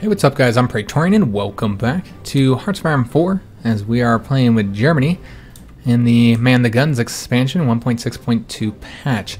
Hey, what's up, guys? I'm Praetorian, and welcome back to Hearts of Iron 4 as we are playing with Germany in the Man the Guns expansion 1.6.2 patch.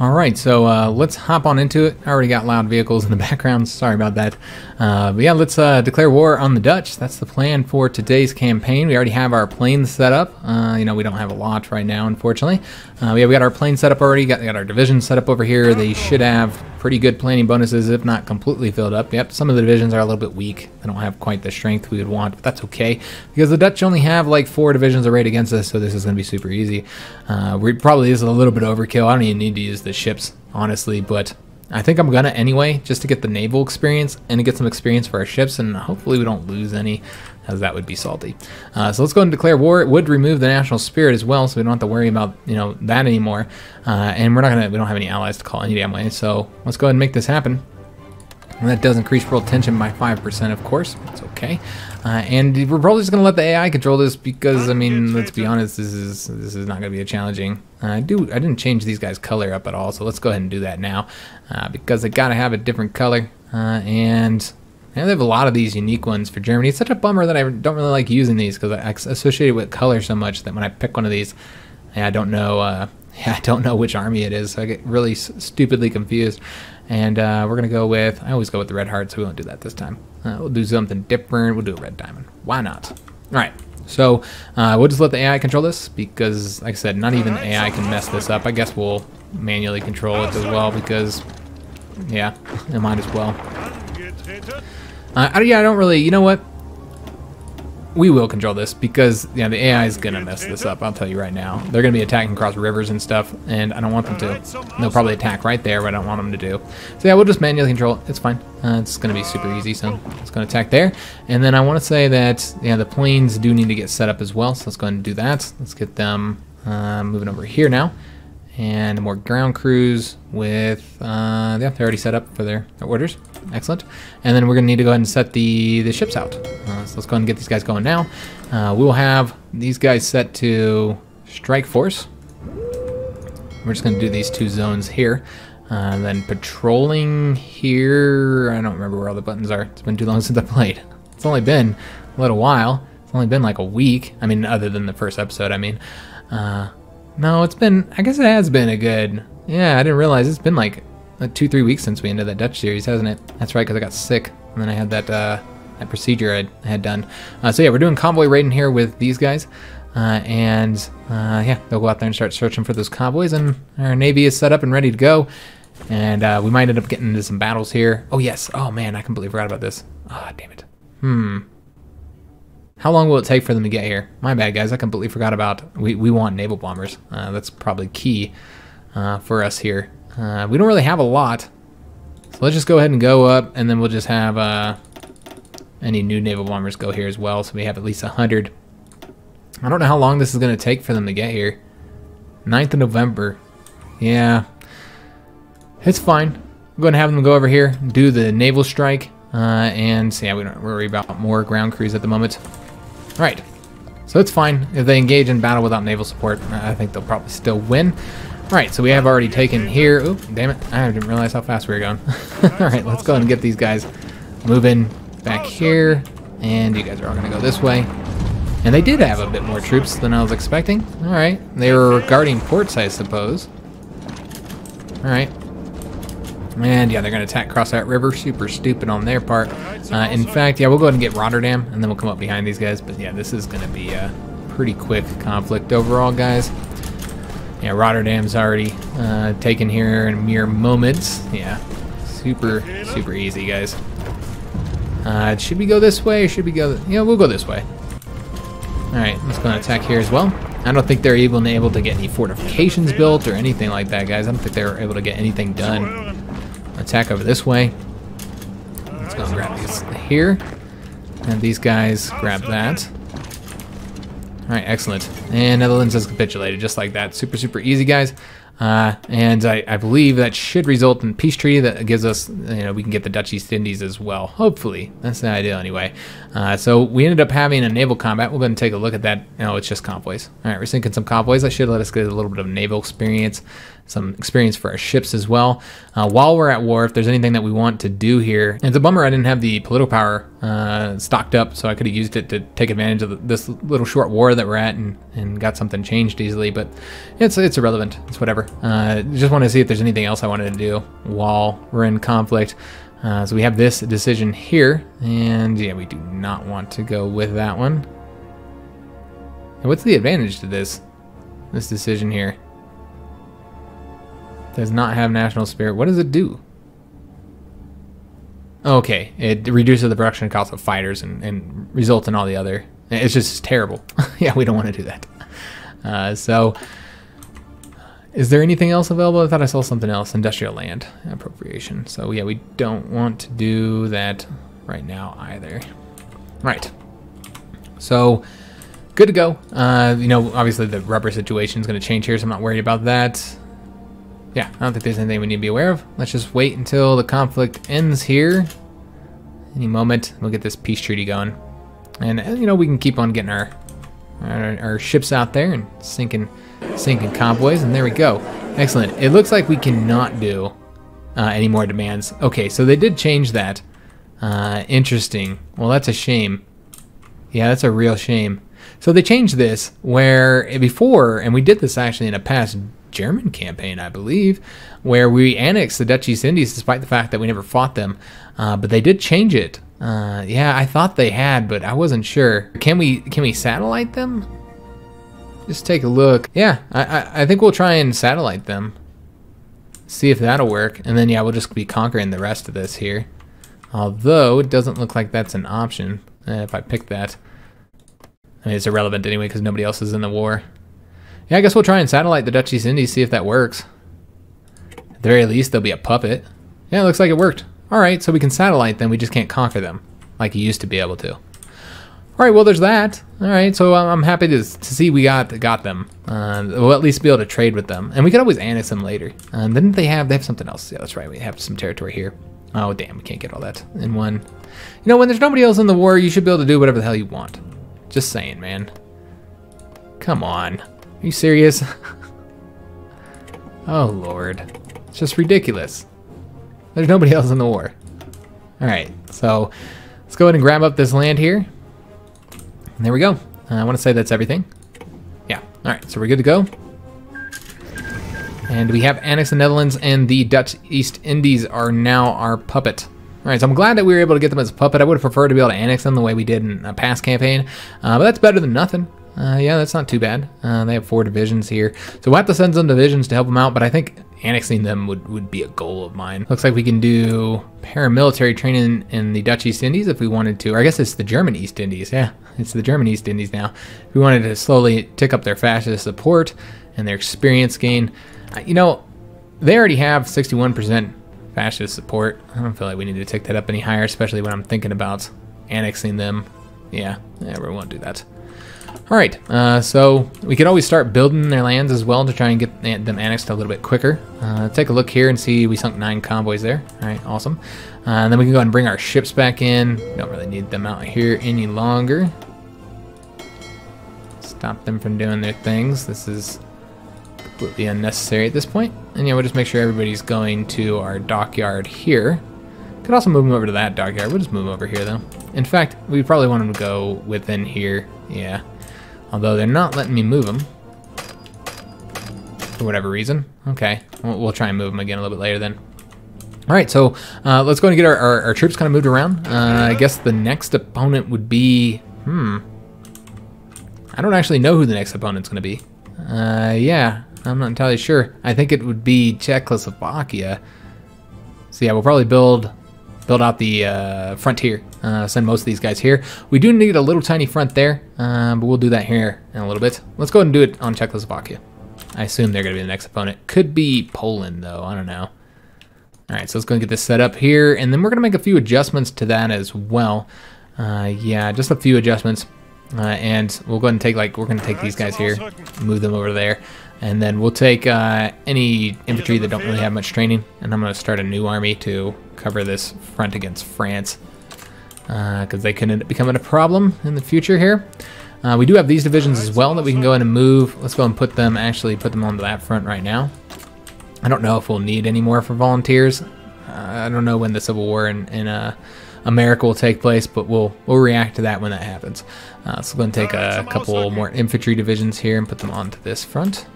Alright, so uh, let's hop on into it. I already got loud vehicles in the background, sorry about that. Uh, but yeah, let's uh, declare war on the Dutch. That's the plan for today's campaign. We already have our planes set up. Uh, you know, we don't have a lot right now, unfortunately. Uh, yeah, we got our plane set up already, got, got our division set up over here. They should have pretty good planning bonuses, if not completely filled up. Yep, some of the divisions are a little bit weak. They don't have quite the strength we would want, but that's okay. Because the Dutch only have like four divisions arrayed against us, so this is going to be super easy. Uh, we probably is a little bit overkill. I don't even need to use the ships, honestly, but I think I'm gonna anyway, just to get the naval experience and to get some experience for our ships, and hopefully we don't lose any, as that would be salty. Uh, so let's go and declare war. It would remove the national spirit as well, so we don't have to worry about you know that anymore. Uh, and we're not gonna, we don't have any allies to call any damn way. So let's go ahead and make this happen. And that does increase world tension by 5%, of course. It's okay. Uh, and we're probably just going to let the AI control this because, I mean, let's be honest, this is this is not going to be a challenging. Uh, I do I didn't change these guys' color up at all, so let's go ahead and do that now uh, because they got to have a different color. Uh, and and they have a lot of these unique ones for Germany. It's such a bummer that I don't really like using these because I associate it with color so much that when I pick one of these, I don't know. Uh, yeah, I don't know which army it is. So I get really stupidly confused. And uh, we're going to go with, I always go with the red heart, so we won't do that this time. Uh, we'll do something different. We'll do a red diamond. Why not? All right. So uh, we'll just let the AI control this because, like I said, not even the AI can mess this up. I guess we'll manually control it as well because, yeah, it might as well. Uh, yeah, I don't really, you know what? we will control this because yeah, the AI is gonna mess this up. I'll tell you right now. They're gonna be attacking across rivers and stuff, and I don't want them to. They'll probably attack right there, but I don't want them to do. So yeah, we'll just manually control it. It's fine. Uh, it's gonna be super easy. So it's gonna attack there, and then I want to say that yeah, the planes do need to get set up as well. So let's go ahead and do that. Let's get them uh, moving over here now and more ground crews with, uh, yeah, they're already set up for their, orders. Excellent. And then we're going to need to go ahead and set the, the ships out. Uh, so let's go ahead and get these guys going now. Uh, we will have these guys set to strike force. We're just going to do these two zones here. Uh, then patrolling here, I don't remember where all the buttons are. It's been too long since I played. It's only been a little while. It's only been like a week. I mean, other than the first episode, I mean. Uh, no, it's been, I guess it has been a good, yeah, I didn't realize it's been like, like two, three weeks since we ended that Dutch series, hasn't it? That's right, because I got sick, and then I had that, uh, that procedure I had done. Uh, so yeah, we're doing convoy raiding here with these guys. Uh, and uh, yeah, they'll go out there and start searching for those convoys, and our navy is set up and ready to go. And uh, we might end up getting into some battles here. Oh yes, oh man, I completely forgot about this. Ah, oh, damn it. Hmm. How long will it take for them to get here? My bad, guys. I completely forgot about. We we want naval bombers. Uh, that's probably key uh, for us here. Uh, we don't really have a lot, so let's just go ahead and go up, and then we'll just have uh, any new naval bombers go here as well. So we have at least hundred. I don't know how long this is going to take for them to get here. 9th of November. Yeah, it's fine. I'm going to have them go over here, do the naval strike, uh, and yeah, we don't worry about more ground crews at the moment. Right. So it's fine. If they engage in battle without naval support, uh, I think they'll probably still win. Right, so we have already taken here. Oh, damn it. I didn't realize how fast we were going. Alright, let's go and get these guys moving back here. And you guys are all going to go this way. And they did have a bit more troops than I was expecting. Alright, they were guarding ports, I suppose. Alright, and yeah, they're going to attack across that river. Super stupid on their part. Uh, in fact, yeah, we'll go ahead and get Rotterdam, and then we'll come up behind these guys. But yeah, this is going to be a pretty quick conflict overall, guys. Yeah, Rotterdam's already uh, taken here in mere moments. Yeah, super, super easy, guys. Uh, should we go this way, should we go... Yeah, we'll go this way. Alright, let's go and attack here as well. I don't think they're even able to get any fortifications built or anything like that, guys. I don't think they were able to get anything done attack over this way. Let's go and grab these here. And these guys grab that. Alright, excellent. And Netherlands has capitulated just like that. Super, super easy, guys. Uh, and I, I, believe that should result in peace treaty that gives us, you know, we can get the Dutch East Indies as well. Hopefully. That's the idea anyway. Uh, so we ended up having a naval combat. We're going to take a look at that. No, it's just convoys. All right, we're sinking some convoys. That should let us get a little bit of naval experience. Some experience for our ships as well. Uh, while we're at war, if there's anything that we want to do here, it's a bummer I didn't have the political power uh, stocked up, so I could have used it to take advantage of this little short war that we're at and, and got something changed easily, but it's it's irrelevant. It's whatever. Uh, just want to see if there's anything else I wanted to do while we're in conflict. Uh, so we have this decision here, and yeah, we do not want to go with that one. And what's the advantage to this, this decision here? Does not have national spirit. What does it do? Okay, it reduces the production cost of fighters and, and results in all the other. It's just terrible. yeah, we don't want to do that. Uh, so, is there anything else available? I thought I saw something else. Industrial land appropriation. So yeah, we don't want to do that right now either. Right. So, good to go. Uh, you know, obviously the rubber situation is going to change here, so I'm not worried about that yeah, I don't think there's anything we need to be aware of. Let's just wait until the conflict ends here. Any moment, we'll get this peace treaty going. And, uh, you know, we can keep on getting our, our, our ships out there and sinking, sinking convoys, and there we go. Excellent. It looks like we cannot do uh, any more demands. Okay, so they did change that. Uh, interesting. Well, that's a shame. Yeah, that's a real shame. So they changed this where before, and we did this actually in a past German campaign, I believe, where we annexed the Dutch East Indies despite the fact that we never fought them. Uh, but they did change it. Uh, yeah, I thought they had, but I wasn't sure. Can we can we satellite them? Just take a look. Yeah, I, I, I think we'll try and satellite them. See if that'll work, and then yeah, we'll just be conquering the rest of this here. Although it doesn't look like that's an option. Eh, if I pick that, I mean it's irrelevant anyway because nobody else is in the war. Yeah, I guess we'll try and satellite the Dutch East Indies, see if that works. At the very least, there'll be a puppet. Yeah, looks like it worked. Alright, so we can satellite them, we just can't conquer them, like you used to be able to. Alright, well there's that. Alright, so I'm happy to, to see we got got them. Uh, we'll at least be able to trade with them. And we could always annex them later. Uh, didn't they have, they have something else. Yeah, that's right, we have some territory here. Oh damn, we can't get all that in one. You know, when there's nobody else in the war, you should be able to do whatever the hell you want. Just saying, man. Come on. Are you serious? oh, Lord. It's just ridiculous. There's nobody else in the war. Alright, so let's go ahead and grab up this land here. And there we go. Uh, I want to say that's everything. Yeah, alright, so we're good to go. And we have Annex the Netherlands and the Dutch East Indies are now our puppet. Alright, so I'm glad that we were able to get them as a puppet. I would have preferred to be able to annex them the way we did in a past campaign. Uh, but that's better than nothing. Uh, yeah, that's not too bad. Uh, they have four divisions here. So we'll have to send some divisions to help them out, but I think annexing them would, would be a goal of mine. Looks like we can do paramilitary training in the Dutch East Indies if we wanted to. Or I guess it's the German East Indies. Yeah, it's the German East Indies now. If we wanted to slowly tick up their fascist support and their experience gain. Uh, you know, they already have 61% fascist support. I don't feel like we need to take that up any higher, especially when I'm thinking about annexing them. Yeah, yeah, we won't do that. All right, uh, so we could always start building their lands as well to try and get them annexed a little bit quicker. Uh, take a look here and see we sunk nine convoys there. All right, awesome. Uh, and then we can go and bring our ships back in. don't really need them out here any longer. Stop them from doing their things. This is completely unnecessary at this point. And yeah, we'll just make sure everybody's going to our dockyard here. Could also move them over to that dockyard. We'll just move them over here though. In fact, we probably want them to go within here. Yeah. Although they're not letting me move them. For whatever reason. Okay, we'll, we'll try and move them again a little bit later then. All right, so uh, let's go and get our, our, our, troops kind of moved around. Uh, I guess the next opponent would be, hmm. I don't actually know who the next opponent's going to be. Uh, yeah, I'm not entirely sure. I think it would be Czechoslovakia. So yeah, we'll probably build build out the uh, frontier. Uh, send most of these guys here. We do need a little tiny front there, uh, but we'll do that here in a little bit. Let's go ahead and do it on Czechoslovakia. I assume they're going to be the next opponent. Could be Poland, though. I don't know. All right, so let's go and get this set up here, and then we're going to make a few adjustments to that as well. Uh, yeah, just a few adjustments. Uh, and we'll go ahead and take, like, we're going to take these guys here, move them over there. And then we'll take uh, any infantry that don't really have much training, and I'm going to start a new army to cover this front against France, because uh, they could end up becoming a problem in the future here. Uh, we do have these divisions as well that we can go in and move. Let's go and put them, actually put them onto that front right now. I don't know if we'll need any more for volunteers. Uh, I don't know when the Civil War in, in uh, America will take place, but we'll we'll react to that when that happens. Uh, so we're going to take a couple more infantry divisions here and put them onto this front.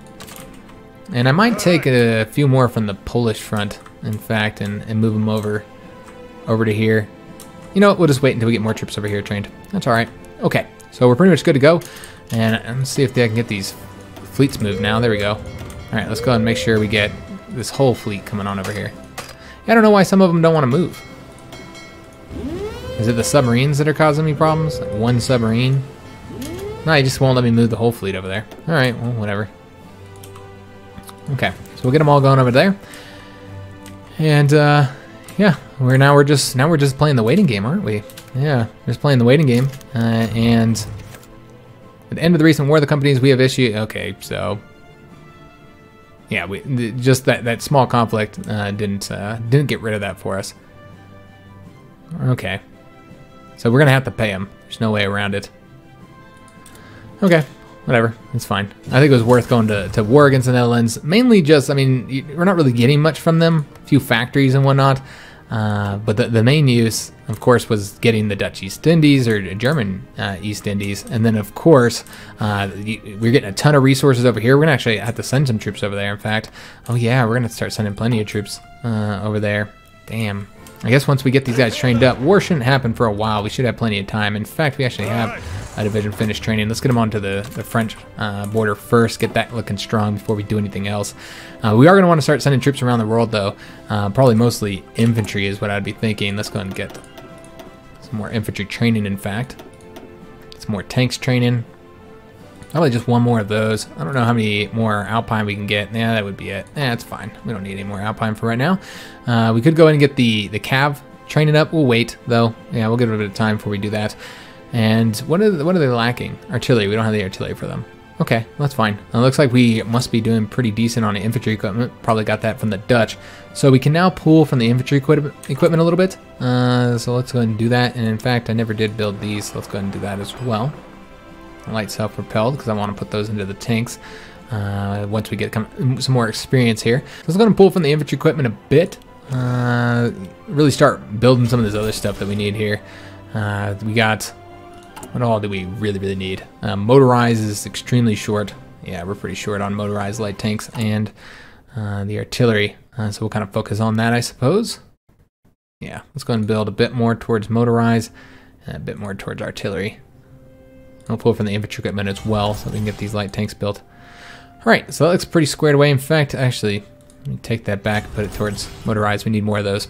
And I might take a few more from the Polish front, in fact, and, and move them over over to here. You know what? We'll just wait until we get more troops over here trained. That's all right. Okay, so we're pretty much good to go. And let's see if I can get these fleets moved now. There we go. All right, let's go ahead and make sure we get this whole fleet coming on over here. I don't know why some of them don't want to move. Is it the submarines that are causing me problems? Like one submarine? No, he just won't let me move the whole fleet over there. Alright, well, whatever. Okay, so we'll get them all going over there. And, uh, yeah, we're now we're just now we're just playing the waiting game, aren't we? Yeah, just playing the waiting game. Uh, and at the end of the recent war, the companies we have issued. Okay, so yeah, we just that that small conflict uh, didn't uh, didn't get rid of that for us. Okay, so we're gonna have to pay him. There's no way around it. Okay, whatever, it's fine. I think it was worth going to, to war against the Netherlands. Mainly just, I mean, we're not really getting much from them. A few factories and whatnot. Uh, but the, the main use, of course, was getting the Dutch East Indies or German uh, East Indies. And then, of course, uh, we're getting a ton of resources over here. We're going to actually have to send some troops over there, in fact. Oh, yeah, we're going to start sending plenty of troops uh, over there. Damn. I guess once we get these guys trained up, war shouldn't happen for a while. We should have plenty of time. In fact, we actually have a division finished training. Let's get them onto the, the French uh, border first, get that looking strong before we do anything else. Uh, we are going to want to start sending troops around the world, though. Uh, probably mostly infantry is what I'd be thinking. Let's go and get some more infantry training, in fact. Some more tanks training. Probably just one more of those. I don't know how many more Alpine we can get. Yeah, that would be it. Yeah, that's fine. We don't need any more Alpine for right now. Uh, we could go in and get the, the Cav training up. We'll wait, though. Yeah, we'll give it a bit of time before we do that. And what are, what are they lacking? Artillery. We don't have the artillery for them. Okay, that's fine. It looks like we must be doing pretty decent on the infantry equipment. Probably got that from the Dutch. So we can now pull from the infantry equipment a little bit. Uh, so let's go ahead and do that. And in fact, I never did build these. So let's go ahead and do that as well light self-propelled because I want to put those into the tanks uh, once we get some more experience here. So let's go and pull from the infantry equipment a bit. Uh, really start building some of this other stuff that we need here. Uh, we got, what all do we really, really need? Uh, motorized is extremely short. Yeah, we're pretty short on motorized light tanks and uh, the artillery. Uh, so we'll kind of focus on that, I suppose. Yeah, let's go and build a bit more towards motorized and a bit more towards artillery. I'll pull from the infantry equipment as well so we can get these light tanks built. Alright, so that looks pretty squared away. In fact, actually, let me take that back put it towards motorized. We need more of those.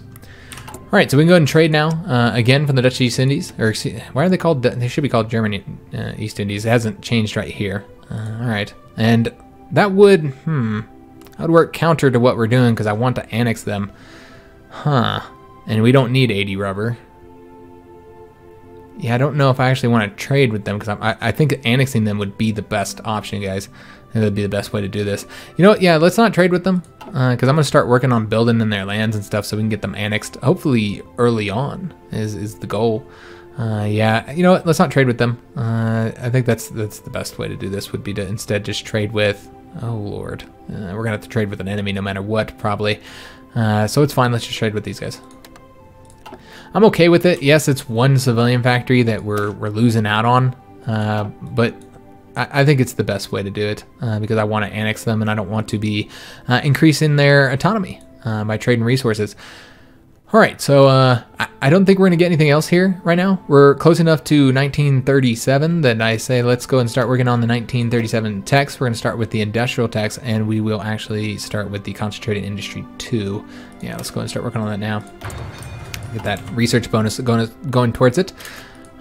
Alright, so we can go ahead and trade now. Uh, again, from the Dutch East Indies. Or why are they called? They should be called German uh, East Indies. It hasn't changed right here. Uh, Alright, and that would, hmm, that would work counter to what we're doing because I want to annex them. Huh. And we don't need 80 rubber. Yeah, I don't know if I actually want to trade with them because I, I think annexing them would be the best option, guys. That would be the best way to do this. You know what? Yeah, let's not trade with them because uh, I'm going to start working on building in their lands and stuff so we can get them annexed. Hopefully early on is, is the goal. Uh, yeah, you know what? Let's not trade with them. Uh, I think that's that's the best way to do this would be to instead just trade with. Oh lord, uh, we're gonna have to trade with an enemy no matter what, probably. Uh, so it's fine. Let's just trade with these guys. I'm okay with it. Yes, it's one civilian factory that we're, we're losing out on, uh, but I, I, think it's the best way to do it uh, because I want to annex them and I don't want to be uh, increasing their autonomy uh, by trading resources. All right, so uh, I, I, don't think we're going to get anything else here right now. We're close enough to 1937 that I say let's go and start working on the 1937 techs. We're going to start with the industrial techs, and we will actually start with the concentrated industry too. Yeah, let's go and start working on that now. Get that research bonus going, going towards it.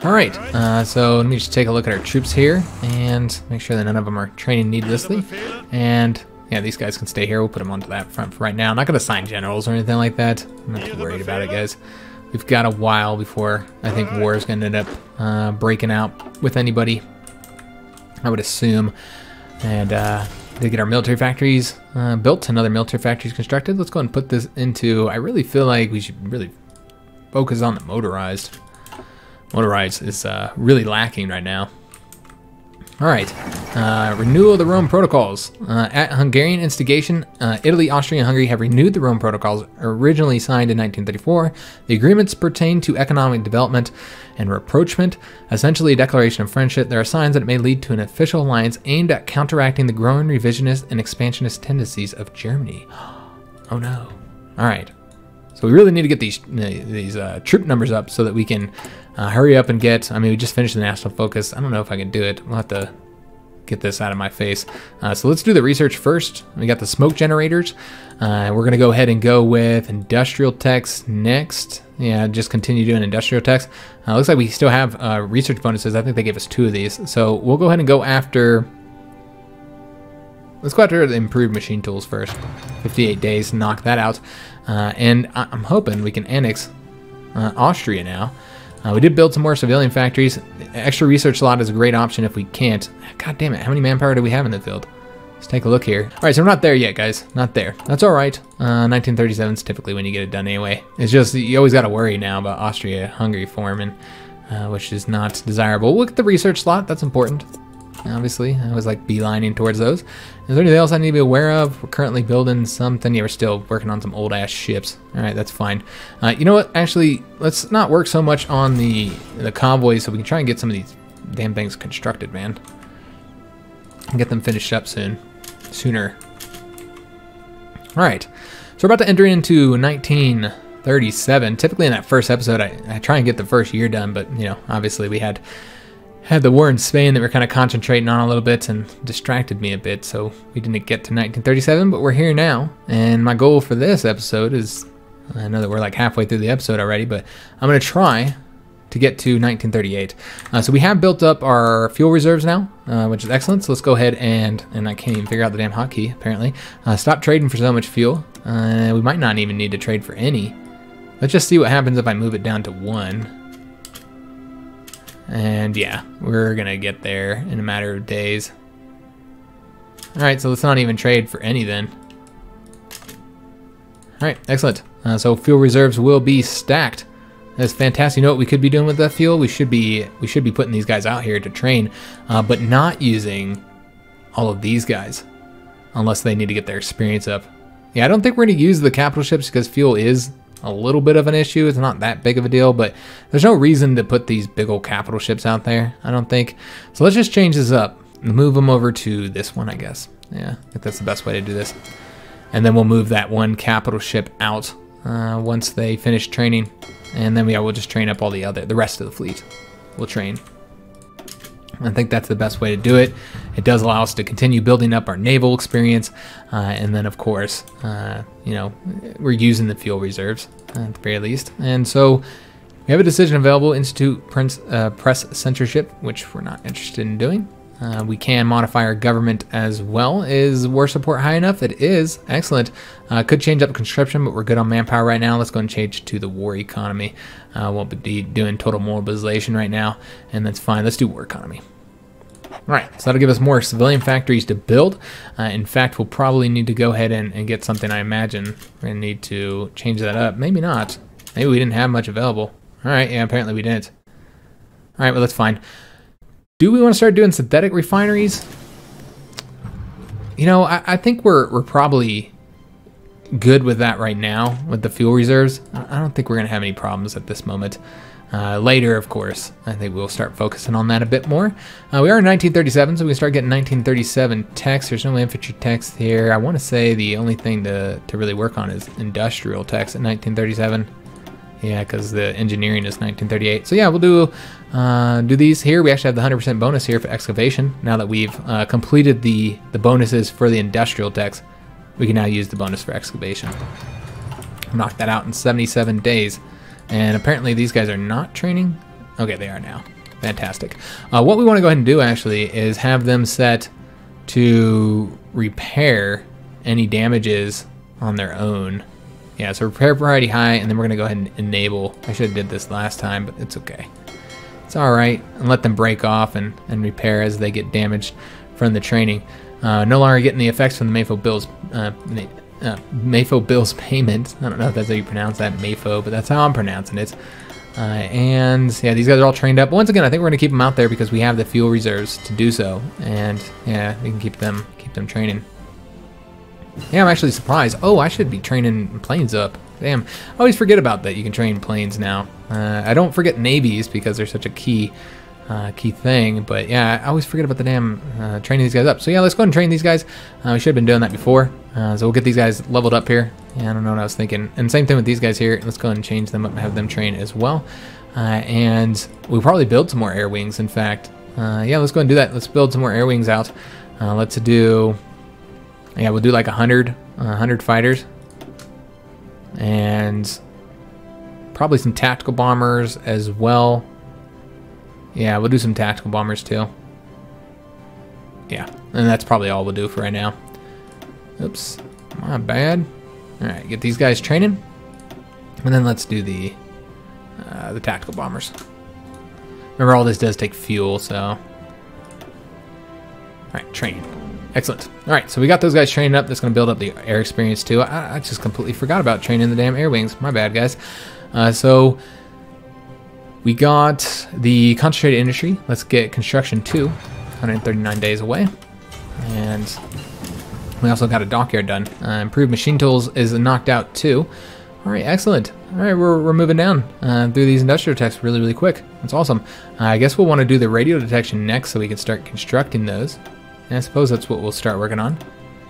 All right, uh, so let me just take a look at our troops here and make sure that none of them are training needlessly. And yeah, these guys can stay here. We'll put them onto that front for right now. I'm not going to assign generals or anything like that. I'm not too worried about it, guys. We've got a while before I think war is going to end up uh, breaking out with anybody. I would assume. And uh, to get our military factories uh, built, another military factories constructed. Let's go and put this into. I really feel like we should really focus on the motorized. Motorized is uh, really lacking right now. All right. Uh, renewal of the Rome Protocols. Uh, at Hungarian instigation, uh, Italy, Austria, and Hungary have renewed the Rome Protocols originally signed in 1934. The agreements pertain to economic development and rapprochement, essentially a declaration of friendship. There are signs that it may lead to an official alliance aimed at counteracting the growing revisionist and expansionist tendencies of Germany. Oh no. All right. So we really need to get these these uh, troop numbers up so that we can uh, hurry up and get. I mean, we just finished the national focus. I don't know if I can do it. We'll have to get this out of my face. Uh, so let's do the research first. We got the smoke generators. Uh, we're gonna go ahead and go with industrial techs next. Yeah, just continue doing industrial techs. Uh, looks like we still have uh, research bonuses. I think they gave us two of these. So we'll go ahead and go after. Let's go after the improved machine tools first. 58 days, knock that out. Uh, and I- am hoping we can annex uh, Austria now. Uh, we did build some more civilian factories. Extra research slot is a great option if we can't. God damn it, how many manpower do we have in the field? Let's take a look here. All right, so we're not there yet, guys. Not there. That's all right. Uh, 1937 is typically when you get it done anyway. It's just you always got to worry now about Austria-Hungary forming, uh, which is not desirable. Look at the research slot. That's important obviously. I was like beelining towards those. Is there anything else I need to be aware of? We're currently building something. Yeah, we're still working on some old ass ships. All right, that's fine. Uh, you know what? Actually, let's not work so much on the the convoys so we can try and get some of these damn things constructed, man. And get them finished up soon. Sooner. All right. So we're about to enter into 1937. Typically in that first episode, I, I try and get the first year done, but, you know, obviously we had had the war in Spain that we're kind of concentrating on a little bit and distracted me a bit, so we didn't get to 1937, but we're here now. And my goal for this episode is I know that we're like halfway through the episode already, but I'm going to try to get to 1938. Uh, so we have built up our fuel reserves now, uh, which is excellent. So let's go ahead and, and I can't even figure out the damn hotkey apparently. Uh, stop trading for so much fuel. Uh, we might not even need to trade for any. Let's just see what happens if I move it down to one. And yeah, we're gonna get there in a matter of days. Alright, so let's not even trade for any then. Alright, excellent. Uh, so fuel reserves will be stacked. That's fantastic. You know what we could be doing with that fuel? We should be we should be putting these guys out here to train, uh, but not using all of these guys unless they need to get their experience up. Yeah, I don't think we're going to use the capital ships because fuel is a little bit of an issue. It's not that big of a deal, but there's no reason to put these big old capital ships out there, I don't think. So let's just change this up. Move them over to this one, I guess. Yeah, I think that's the best way to do this. And then we'll move that one capital ship out uh, once they finish training. And then we'll just train up all the other, the rest of the fleet. We'll train. I think that's the best way to do it. It does allow us to continue building up our naval experience, uh, and then of course, uh, you know, we're using the fuel reserves at the very least. And so we have a decision available: institute press, uh, press censorship, which we're not interested in doing. Uh, we can modify our government as well. Is war support high enough? It is. Excellent. Uh, could change up conscription, but we're good on manpower right now. Let's go and change to the war economy. Uh, won't be doing total mobilization right now, and that's fine. Let's do war economy. All right, so that'll give us more civilian factories to build. Uh, in fact, we'll probably need to go ahead and, and get something, I imagine. We're going to need to change that up. Maybe not. Maybe we didn't have much available. All right, yeah, apparently we didn't. All right, well, that's fine. Do we want to start doing synthetic refineries? You know, I, I think we're, we're probably good with that right now with the fuel reserves. I don't think we're going to have any problems at this moment. Uh, later, of course, I think we'll start focusing on that a bit more. Uh, we are in 1937, so we can start getting 1937 techs. There's no infantry techs here. I want to say the only thing to, to really work on is industrial techs in 1937. Yeah, because the engineering is 1938. So yeah, we'll do uh, do these here. We actually have the 100% bonus here for excavation. Now that we've uh, completed the, the bonuses for the industrial techs, we can now use the bonus for excavation. Knock that out in 77 days. And apparently these guys are not training. Okay, they are now. Fantastic. Uh, what we want to go ahead and do actually is have them set to repair any damages on their own. Yeah, so repair priority high, and then we're going to go ahead and enable. I should have did this last time, but it's okay. It's all right. And let them break off and, and repair as they get damaged from the training. Uh, no longer getting the effects from the Mefo Bills uh, uh, Mefo Bill's payment. I don't know if that's how you pronounce that, Mefo, but that's how I'm pronouncing it. Uh, and yeah, these guys are all trained up. But once again, I think we're gonna keep them out there because we have the fuel reserves to do so, and yeah, we can keep them keep them training. Yeah, I'm actually surprised. Oh, I should be training planes up. Damn, I always forget about that. You can train planes now. Uh, I don't forget navies because they're such a key uh, key thing. But yeah, I always forget about the damn uh, training these guys up. So yeah, let's go and train these guys. Uh, we should have been doing that before. Uh, so we'll get these guys leveled up here. Yeah, I don't know what I was thinking. And same thing with these guys here. Let's go and change them up and have them train as well. Uh, and we'll probably build some more air wings, in fact. Uh, yeah, let's go and do that. Let's build some more air wings out. let's do, yeah, we'll do like 100, 100 fighters. And probably some tactical bombers as well. Yeah, we'll do some tactical bombers too. Yeah, and that's probably all we'll do for right now. Oops, my bad. All right, get these guys training, and then let's do the uh, the tactical bombers. Remember, all this does take fuel, so. All right, train. Excellent. All right, so we got those guys trained up. That's going to build up the air experience too. I, I, just completely forgot about training the damn air wings. My bad, guys. Uh, so we got the concentrated industry. Let's get construction two, 139 days away. And we also got a dockyard done. Uh, improved machine tools is knocked out too. All right, excellent. All right, we're, we're moving down uh, through these industrial techs really, really quick. That's awesome. Uh, I guess we'll want to do the radio detection next so we can start constructing those. And I suppose that's what we'll start working on.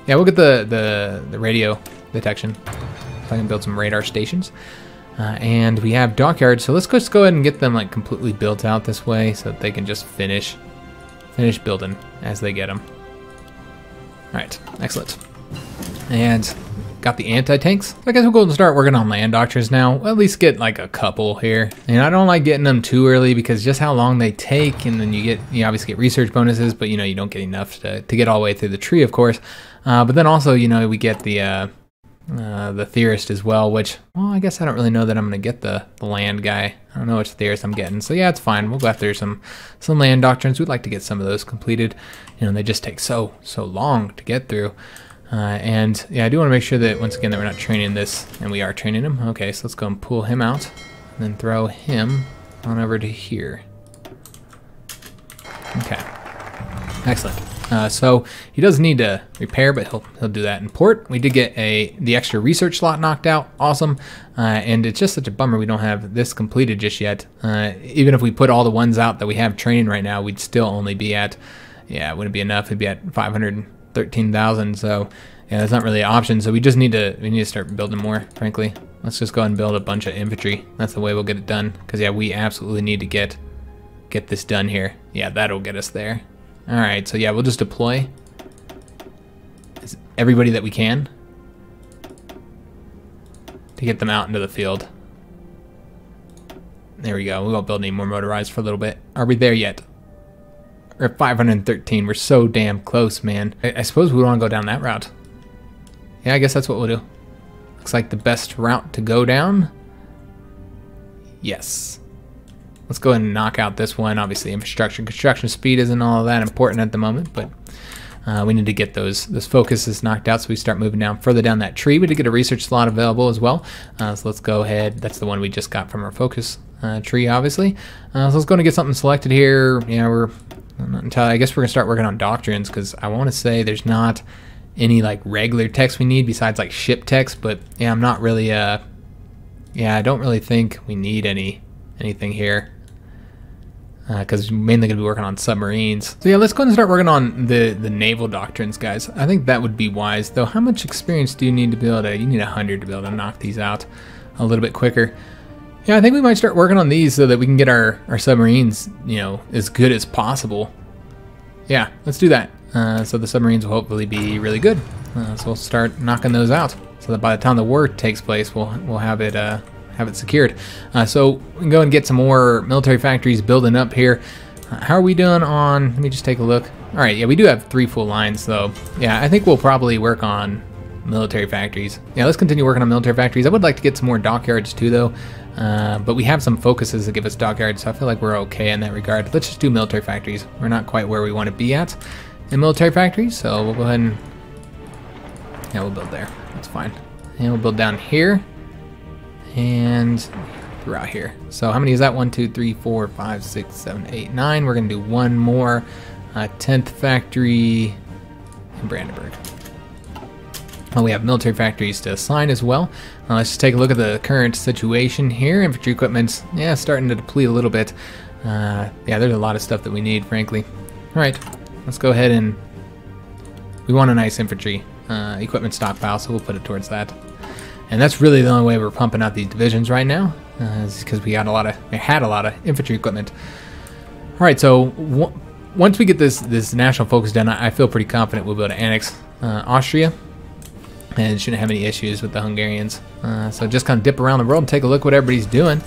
Yeah, we'll get the, the, the radio detection. So I can build some radar stations. Uh, and we have dockyards, so let's just go ahead and get them like completely built out this way so that they can just finish finish building as they get them. All right, excellent. And got the anti-tanks. I guess we'll go and start working on land doctrines now. We'll at least get like a couple here. And I don't like getting them too early because just how long they take and then you get, you obviously get research bonuses, but you know, you don't get enough to, to get all the way through the tree, of course. Uh, but then also, you know, we get the, uh, uh, the theorist as well, which, well, I guess I don't really know that I'm going to get the, the land guy. I don't know which theorist I'm getting. So yeah, it's fine. We'll go after some, some land doctrines. We'd like to get some of those completed. You know, they just take so, so long to get through. Uh, and yeah, I do want to make sure that once again that we're not training this, and we are training him. Okay, so let's go and pull him out, and then throw him on over to here. Okay, excellent. Uh, so he does need to repair, but he'll he'll do that in port. We did get a the extra research slot knocked out, awesome. Uh, and it's just such a bummer we don't have this completed just yet. Uh, even if we put all the ones out that we have training right now, we'd still only be at yeah, it wouldn't be enough. It'd be at 513,000. So yeah, that's not really an option. So we just need to we need to start building more. Frankly, let's just go ahead and build a bunch of infantry. That's the way we'll get it done. Because yeah, we absolutely need to get get this done here. Yeah, that'll get us there. Alright, so yeah, we'll just deploy everybody that we can to get them out into the field. There we go. We won't build any more motorized for a little bit. Are we there yet? We're at 513. We're so damn close, man. I, I suppose we want to go down that route. Yeah, I guess that's what we'll do. Looks like the best route to go down. Yes. Let's go ahead and knock out this one. Obviously, infrastructure construction speed isn't all that important at the moment, but uh, we need to get those those focuses knocked out so we start moving down further down that tree. We did get a research slot available as well, uh, so let's go ahead. That's the one we just got from our focus uh, tree, obviously. Uh, so let's go and get something selected here. Yeah, we're until I guess we're gonna start working on doctrines because I want to say there's not any like regular techs we need besides like ship techs, but yeah, I'm not really uh yeah, I don't really think we need any anything here because uh, mainly going to be working on submarines. So yeah, let's go and start working on the, the naval doctrines, guys. I think that would be wise, though. How much experience do you need to be able to? You need 100 to be able to knock these out a little bit quicker. Yeah, I think we might start working on these so that we can get our, our submarines, you know, as good as possible. Yeah, let's do that. Uh, so the submarines will hopefully be really good. Uh, so we'll start knocking those out so that by the time the war takes place, we'll, we'll have it uh, have it secured. Uh, so we can go and get some more military factories building up here. Uh, how are we doing on, let me just take a look. All right, yeah, we do have three full lines though. Yeah, I think we'll probably work on military factories. Yeah, let's continue working on military factories. I would like to get some more dockyards too though. Uh, but we have some focuses that give us dockyards, so I feel like we're okay in that regard. Let's just do military factories. We're not quite where we want to be at in military factories, so we'll go ahead and yeah, we'll build there. That's fine. And we'll build down here. And throughout here. So how many is that? One, two, three, four, five, six, seven, eight, nine. We're to do one more. Uh, 10th factory in Brandenburg. Well, we have military factories to assign as well. Uh, let's just take a look at the current situation here. Infantry equipment's, yeah, starting to deplete a little bit. Uh, yeah, there's a lot of stuff that we need, frankly. All right, let's go ahead and... We want a nice infantry uh, equipment stockpile, so we'll put it towards that. And that's really the only way we're pumping out these divisions right now, uh, is because we got a lot of, we had a lot of infantry equipment. All right, so once we get this this national focus done, I, I feel pretty confident we'll be able to annex uh, Austria, and shouldn't have any issues with the Hungarians. Uh, so just kind of dip around the world and take a look what everybody's doing.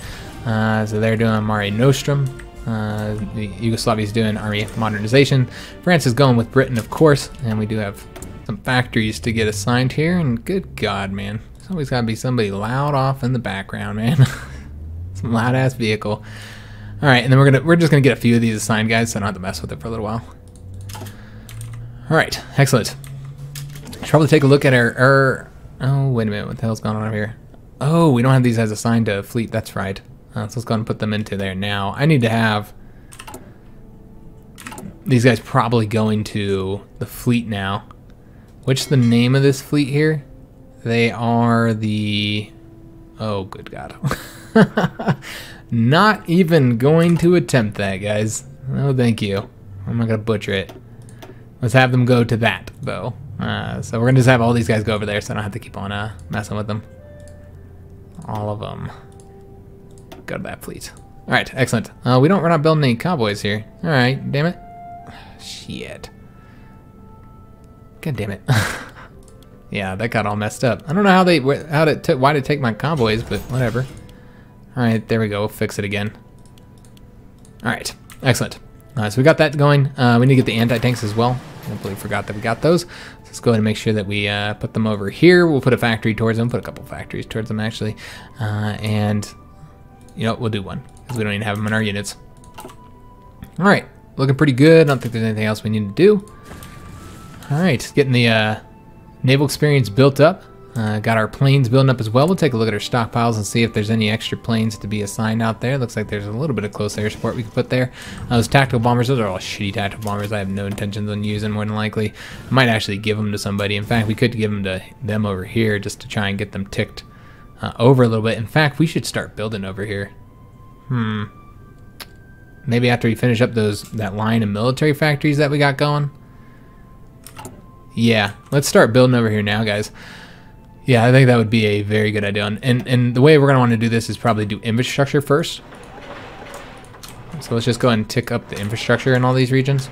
Uh, so they're doing Mare Nostrum. Uh, the Yugoslavia's doing army modernization. France is going with Britain, of course, and we do have some factories to get assigned here. And good God, man, there's always got to be somebody loud off in the background, man. some loud ass vehicle. All right, and then we're gonna we're just gonna get a few of these assigned guys, so I don't have to mess with it for a little while. All right, excellent. Should probably take a look at our, our oh wait a minute, what the hell's going on over here? Oh, we don't have these as assigned to fleet. That's right. Uh, so let's go and put them into there now. I need to have these guys probably going to the fleet now. What's the name of this fleet here? They are the oh good god. Not even going to attempt that, guys. No, thank you. I'm not gonna butcher it. Let's have them go to that, though. Uh, so we're gonna just have all these guys go over there, so I don't have to keep on uh, messing with them. All of them. Go to that fleet. All right, excellent. Uh, we don't. We're not building any convoys here. All right, damn it. Shit. God damn it. yeah, that got all messed up. I don't know how they how to took why to take my convoys, but whatever. Alright, there we go. We'll fix it again. Alright, excellent. Uh, so we got that going. Uh, we need to get the anti-tanks as well. I completely forgot that we got those. So let's go ahead and make sure that we uh, put them over here. We'll put a factory towards them. Put a couple factories towards them, actually. Uh, and, you know, we'll do one. Because we don't even have them in our units. Alright, looking pretty good. I don't think there's anything else we need to do. Alright, getting the uh, naval experience built up. Uh, got our planes building up as well. We'll take a look at our stockpiles and see if there's any extra planes to be assigned out there. Looks like there's a little bit of close air support we can put there. Uh, those tactical bombers, those are all shitty tactical bombers. I have no intentions on using more than likely. I might actually give them to somebody. In fact, we could give them to them over here just to try and get them ticked uh, over a little bit. In fact, we should start building over here. Hmm. Maybe after we finish up those that line of military factories that we got going. Yeah, let's start building over here now, guys. Yeah, I think that would be a very good idea. And, and the way we're going to want to do this is probably do infrastructure first. So let's just go and tick up the infrastructure in all these regions.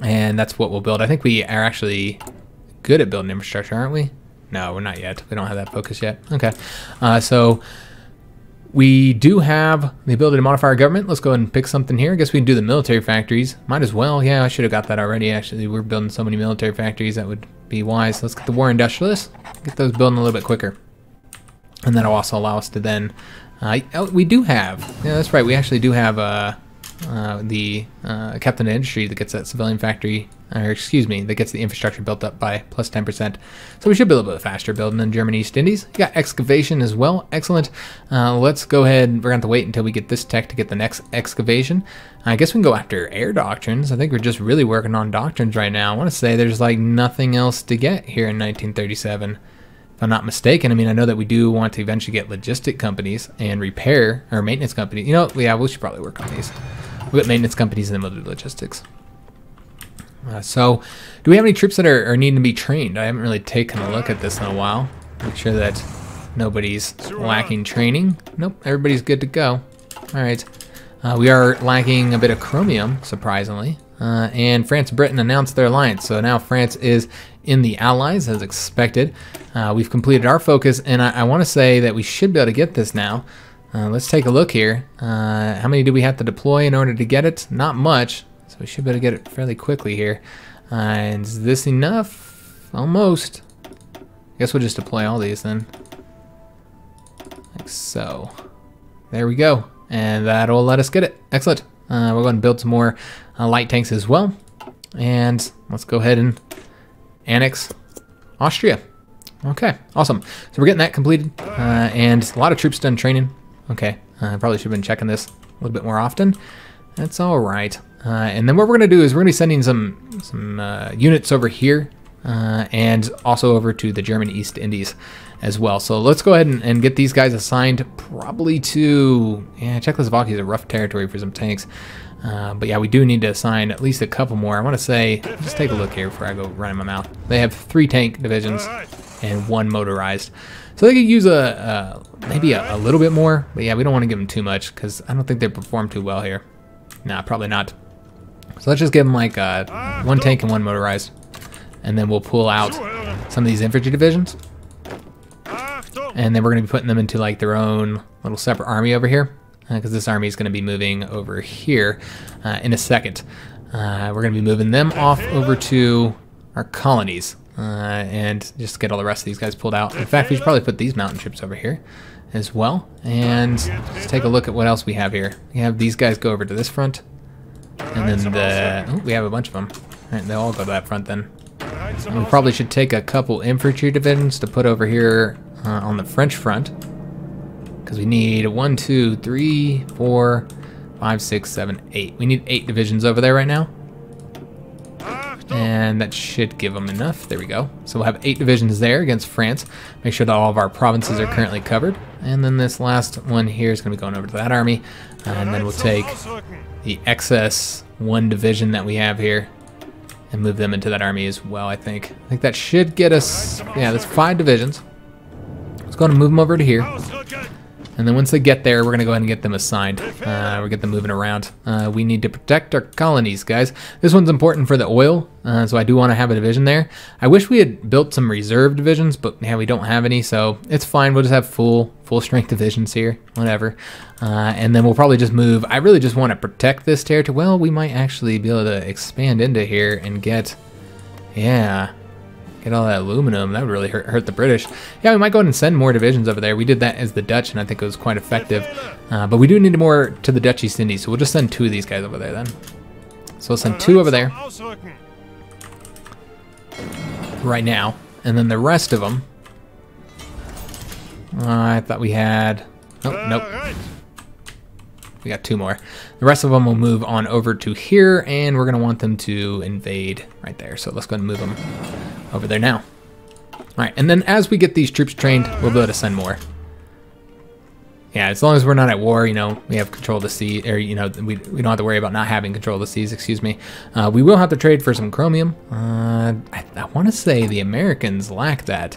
And that's what we'll build. I think we are actually good at building infrastructure, aren't we? No, we're not yet. We don't have that focus yet. Okay. Uh, so we do have the ability to modify our government. Let's go ahead and pick something here. I guess we can do the military factories. Might as well. Yeah, I should have got that already, actually. We're building so many military factories that would be wise. Let's get the war industrialists. Get those building a little bit quicker. And that'll also allow us to then... Uh, oh, we do have... Yeah, that's right. We actually do have... Uh, uh, the uh, Captain Industry that gets that civilian factory, or excuse me, that gets the infrastructure built up by plus 10%. So we should be a little bit faster building than German East Indies. You got excavation as well. Excellent. Uh, let's go ahead. We're going to have to wait until we get this tech to get the next excavation. I guess we can go after air doctrines. I think we're just really working on doctrines right now. I want to say there's like nothing else to get here in 1937 if I'm not mistaken. I mean, I know that we do want to eventually get logistic companies and repair or maintenance companies. You know, yeah, we should probably work on these. We'll get maintenance companies and then we'll do logistics. Uh, so, do we have any troops that are, are, needing to be trained? I haven't really taken a look at this in a while. Make sure that nobody's lacking training. Nope, everybody's good to go. All right. Uh, we are lacking a bit of chromium, surprisingly. Uh, and France and Britain announced their alliance. So now France is in the Allies as expected. Uh, we've completed our focus, and I, I want to say that we should be able to get this now. Uh, let's take a look here. Uh, how many do we have to deploy in order to get it? Not much, so we should be able to get it fairly quickly here. Uh, is this enough? Almost. I guess we'll just deploy all these then. Like so. There we go. And that'll let us get it. Excellent. Uh, we're going to build some more uh, light tanks as well. And let's go ahead and annex Austria. Okay, awesome. So we're getting that completed, uh, and a lot of troops done training. Okay, uh, I probably should have been checking this a little bit more often. That's all right. Uh, and then what we're going to do is we're going to be sending some some uh, units over here uh, and also over to the German East Indies as well. So let's go ahead and, and get these guys assigned probably to, yeah, Czechoslovakia is a rough territory for some tanks. Uh, but yeah, we do need to assign at least a couple more. I want to say, let's take a look here before I go running my mouth. They have three tank divisions and one motorized. So they could use a, maybe a, a, little bit more, but yeah, we don't want to give them too much because I don't think they perform too well here. Nah, probably not. So let's just give them like uh, one tank and one motorized, and then we'll pull out some of these infantry divisions, and then we're going to be putting them into like their own little separate army over here, because uh, this army is going to be moving over here uh, in a second. Uh, we're going to be moving them off over to our colonies uh, and just get all the rest of these guys pulled out. In fact, we should probably put these mountain troops over here as well. And let's take a look at what else we have here. We have these guys go over to this front. And then the... Oh, we have a bunch of them. All right, they'll all go to that front then. And we probably should take a couple infantry divisions to put over here uh, on the French front. Because we need one, two, three, four, five, six, seven, eight. We need eight divisions over there right now. And that should give them enough. There we go. So we'll have eight divisions there against France. Make sure that all of our provinces are currently covered. And then this last one here is going to be going over to that army. And then we'll take the excess one division that we have here and move them into that army as well, I think. I think that should get us, yeah, that's five divisions. Let's go and move them over to here. And then once they get there, we're going to go ahead and get them assigned. Uh, we'll get them moving around. Uh, we need to protect our colonies, guys. This one's important for the oil, uh, so I do want to have a division there. I wish we had built some reserve divisions, but yeah, we don't have any, so it's fine. We'll just have full full strength divisions here, whatever. Uh, and then we'll probably just move. I really just want to protect this territory. Well, we might actually be able to expand into here and get, yeah, Get all that aluminum. That would really hurt, hurt the British. Yeah, we might go ahead and send more divisions over there. We did that as the Dutch, and I think it was quite effective. Uh, but we do need more to the Dutch East Indies, so we'll just send two of these guys over there then. So we'll send two over there. Right now. And then the rest of them... Uh, I thought we had... Oh, nope. We got two more. The rest of them will move on over to here, and we're going to want them to invade right there. So let's go and move them over there now. All right, and then as we get these troops trained, we'll be able to send more. Yeah, as long as we're not at war, you know, we have control of the sea, or, you know, we, we don't have to worry about not having control of the seas, excuse me. Uh, we will have to trade for some chromium. Uh, I, I want to say the Americans lack that.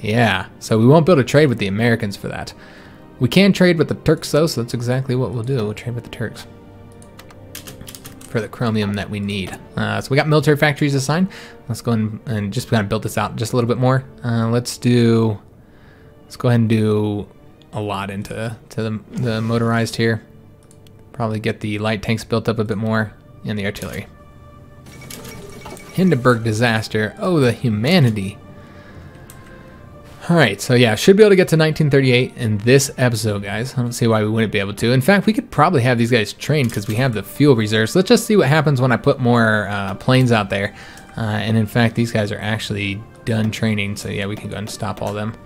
Yeah, so we won't be able to trade with the Americans for that. We can trade with the Turks though, so that's exactly what we'll do. We'll trade with the Turks for the chromium that we need. Uh, so we got military factories assigned. Let's go and, and just kind of build this out just a little bit more. Uh, let's do, let's go ahead and do a lot into to the, the motorized here. Probably get the light tanks built up a bit more and the artillery. Hindenburg disaster. Oh, the humanity. Alright, so yeah, should be able to get to 1938 in this episode, guys. I don't see why we wouldn't be able to. In fact, we could probably have these guys trained because we have the fuel reserves. Let's just see what happens when I put more uh, planes out there. Uh, and in fact, these guys are actually done training, so yeah, we can go and stop all them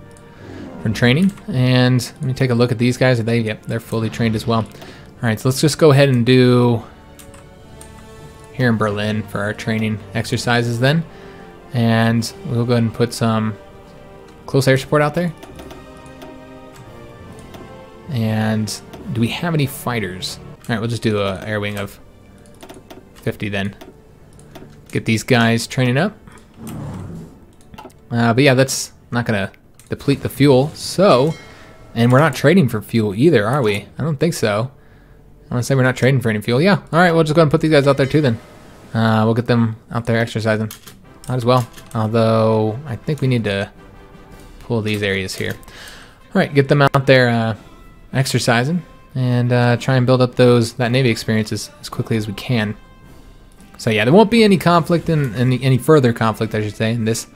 from training. And let me take a look at these guys. Are they? Yep, they're fully trained as well. Alright, so let's just go ahead and do here in Berlin for our training exercises then. And we'll go ahead and put some close air support out there? And do we have any fighters? All right, we'll just do a air wing of 50 then. Get these guys training up. Uh, but yeah, that's not gonna deplete the fuel. So, and we're not trading for fuel either, are we? I don't think so. I want to say we're not trading for any fuel. Yeah. All right, we'll just go and put these guys out there too then. Uh, we'll get them out there exercising. Might as well. Although, I think we need to pull these areas here. All right, get them out there uh, exercising and uh, try and build up those that Navy experience as, as, quickly as we can. So yeah, there won't be any conflict in any, any further conflict, I should say, in this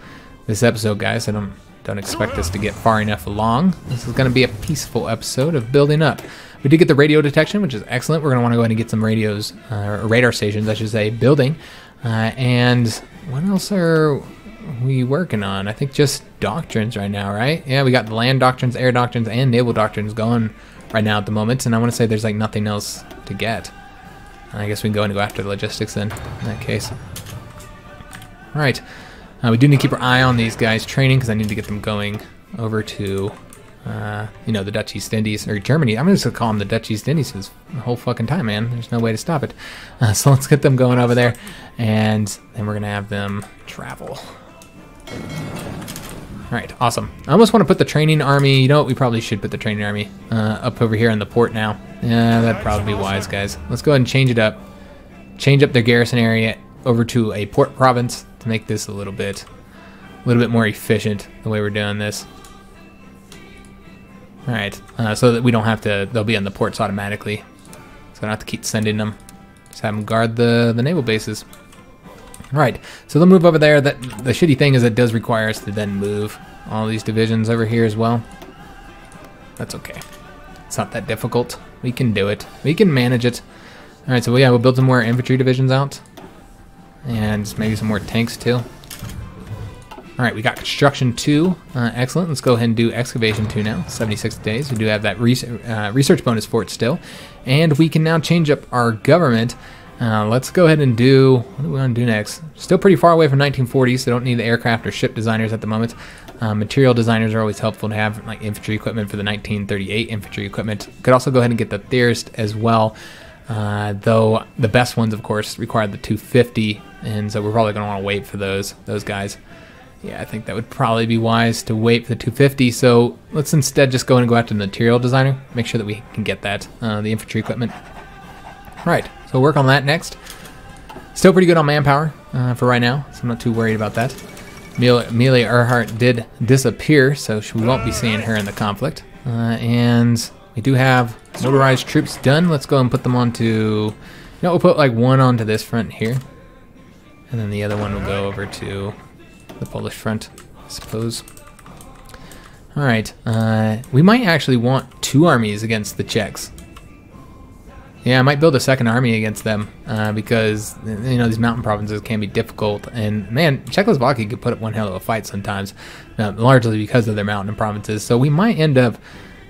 this episode, guys. I don't don't expect this to get far enough along. This is going to be a peaceful episode of building up. We did get the radio detection, which is excellent. We're going to want to go ahead and get some radios, uh, radar stations, I should say, building. Uh, and what else are we working on? I think just doctrines right now, right? Yeah, we got the land doctrines, air doctrines, and naval doctrines going right now at the moment, and I want to say there's like nothing else to get. I guess we can go and go after the logistics then, in that case. Alright, uh, we do need to keep our eye on these guys training because I need to get them going over to, uh, you know, the Dutch East Indies, or Germany. I'm just going to call them the Dutch East Indies the whole fucking time, man. There's no way to stop it. Uh, so let's get them going over there, and then we're going to have them travel. All right, awesome. I almost want to put the training army, you know what, we probably should put the training army uh, up over here in the port now. Yeah, that'd probably be wise, guys. Let's go ahead and change it up. Change up their garrison area over to a port province to make this a little bit, a little bit more efficient the way we're doing this. All right, uh, so that we don't have to, they'll be on the ports automatically. So I don't have to keep sending them. Just have them guard the, the naval bases. Right, so they'll move over there. That The shitty thing is it does require us to then move all these divisions over here as well. That's okay. It's not that difficult. We can do it. We can manage it. Alright, so yeah, we'll build some more infantry divisions out. And maybe some more tanks too. Alright, we got construction 2. Uh, excellent. Let's go ahead and do excavation 2 now. 76 days. We do have that res uh, research bonus for it still. And we can now change up our government uh, let's go ahead and do, what do we want to do next? Still pretty far away from 1940, so don't need the aircraft or ship designers at the moment. Uh, material designers are always helpful to have, like infantry equipment for the 1938 infantry equipment. Could also go ahead and get the theorist as well, uh, though the best ones, of course, require the 250, and so we're probably going to want to wait for those those guys. Yeah, I think that would probably be wise to wait for the 250. So let's instead just go and go after the material designer. Make sure that we can get that, uh, the infantry equipment. Right. So work on that next. Still pretty good on manpower uh, for right now, so I'm not too worried about that. Amelia Earhart did disappear, so we won't be seeing her in the conflict. Uh, and we do have motorized troops done. Let's go and put them onto... You know, we'll put like one onto this front here. And then the other one will go over to the Polish front, I suppose. Alright, uh, we might actually want two armies against the Czechs. Yeah, I might build a second army against them uh, because you know these mountain provinces can be difficult, and man, Czechoslovakia could put up one hell of a fight sometimes, uh, largely because of their mountain provinces. So we might end up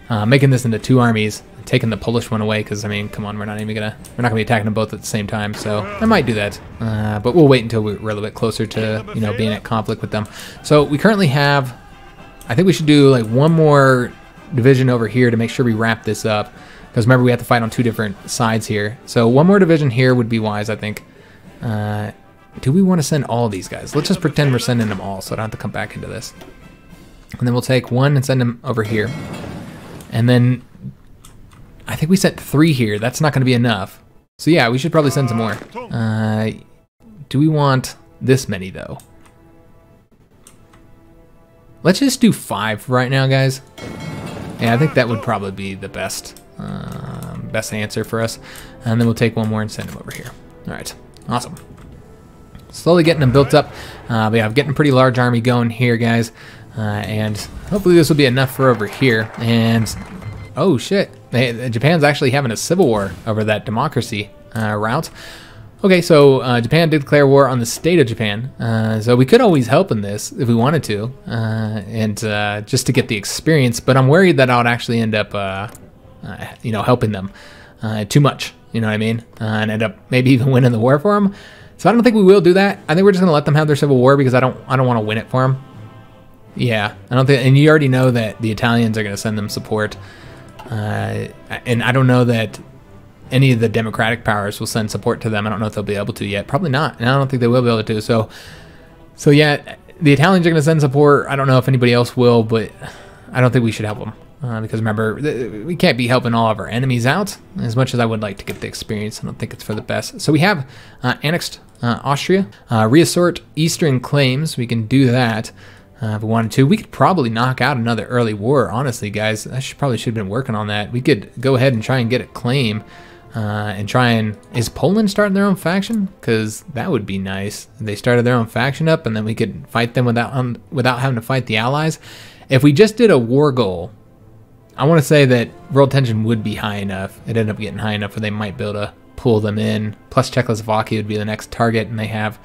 uh, making this into two armies, taking the Polish one away. Because I mean, come on, we're not even gonna we're not gonna be attacking them both at the same time. So I might do that, uh, but we'll wait until we're a little bit closer to you know being at conflict with them. So we currently have, I think we should do like one more division over here to make sure we wrap this up. Because remember, we have to fight on two different sides here. So one more division here would be wise, I think. Uh, do we want to send all these guys? Let's just pretend we're sending them all so I don't have to come back into this. And then we'll take one and send them over here. And then I think we sent three here. That's not going to be enough. So yeah, we should probably send some more. Uh, do we want this many though? Let's just do five right now, guys. Yeah, I think that would probably be the best um, best answer for us. And then we'll take one more and send him over here. All right, awesome. Slowly getting them built up. Uh, but yeah, I'm getting a pretty large army going here, guys. Uh, and hopefully this will be enough for over here. And, oh shit, they, Japan's actually having a civil war over that democracy uh, route. Okay, so uh, Japan did declare war on the state of Japan, uh, so we could always help in this if we wanted to, uh, and uh, just to get the experience. But I'm worried that I would actually end up uh, you know, helping them uh, too much. You know what I mean? Uh, and end up maybe even winning the war for them. So I don't think we will do that. I think we're just gonna let them have their civil war because I don't I don't want to win it for them. Yeah, I don't think. And you already know that the Italians are gonna send them support. Uh, and I don't know that any of the democratic powers will send support to them. I don't know if they'll be able to yet. Probably not. And I don't think they will be able to. So, so yeah, the Italians are going to send support. I don't know if anybody else will, but I don't think we should help them. Uh, because remember, we can't be helping all of our enemies out as much as I would like to get the experience. I don't think it's for the best. So we have uh, annexed uh, Austria, uh, reassert eastern claims. We can do that uh, if we wanted to. We could probably knock out another early war. Honestly, guys, I should, probably should have been working on that. We could go ahead and try and get a claim. Uh, and try and is Poland starting their own faction? Because that would be nice. They started their own faction up, and then we could fight them without um, without having to fight the Allies. If we just did a war goal I want to say that world tension would be high enough. It ended up getting high enough where they might be able to pull them in. Plus, Czechoslovakia would be the next target, and they have,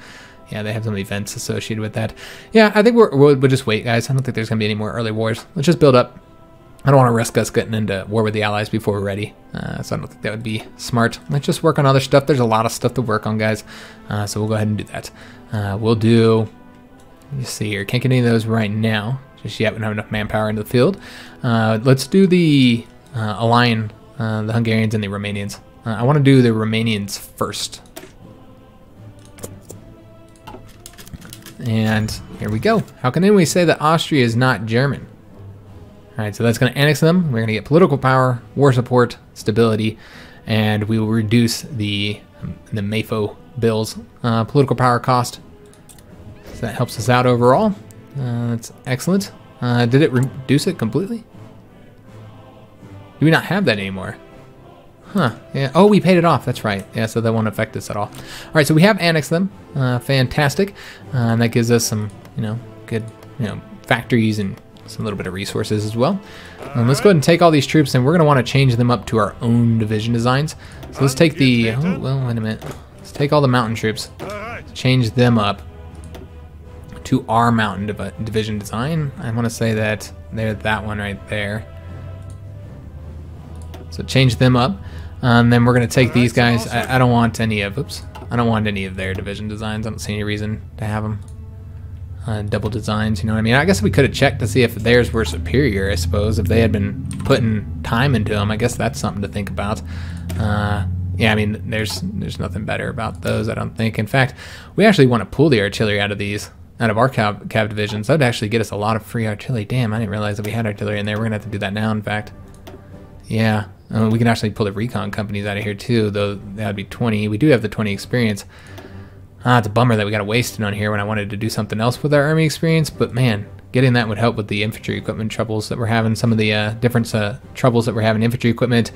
Yeah, they have some events associated with that. Yeah, I think we're, we'll, we'll just wait, guys. I don't think there's going to be any more early wars. Let's just build up. I don't want to risk us getting into war with the allies before we're ready. Uh, so I don't think that would be smart. Let's just work on other stuff. There's a lot of stuff to work on, guys. Uh, so we'll go ahead and do that. Uh, we'll do... Let me see here. Can't get any of those right now. Just yet. We don't have enough manpower in the field. Uh, let's do the uh, align uh, the Hungarians and the Romanians. Uh, I want to do the Romanians first. And here we go. How can anyone say that Austria is not German? All right, so that's going to annex them. We're going to get political power, war support, stability, and we will reduce the the Mefo bills uh, political power cost. So that helps us out overall. Uh, that's excellent. Did it reduce it completely? Do we not have that anymore? Huh. Yeah. Oh, we paid it off. That's right. Yeah, so that won't affect us at all. All right, so we have annexed them. Uh, fantastic. Uh, and that gives us some, you know, good, you know, factories and some little bit of resources as well. Um, let's go ahead and take all these troops, and we're going to want to change them up to our own division designs. So let's take the, oh, well, wait a minute. Let's take all the mountain troops, change them up to our mountain div division design. I want to say that they're that one right there. So change them up. And then we're going to take these guys. I, I, don't want any of, oops, I don't want any of their division designs. I don't see any reason to have them. Uh, double designs, you know what I mean? I guess we could have checked to see if theirs were superior, I suppose. If they had been putting time into them, I guess that's something to think about. Uh, yeah, I mean, there's there's nothing better about those, I don't think. In fact, we actually want to pull the artillery out of these, out of our cav, cav divisions. That would actually get us a lot of free artillery. Damn, I didn't realize that we had artillery in there. We're going to have to do that now, in fact. Yeah, uh, we can actually pull the recon companies out of here too, though that would be 20. We do have the 20 experience. Ah, it's a bummer that we got to waste it on here when I wanted to do something else with our army experience, but man, getting that would help with the infantry equipment troubles that we're having, some of the uh, different uh, troubles that we're having infantry equipment,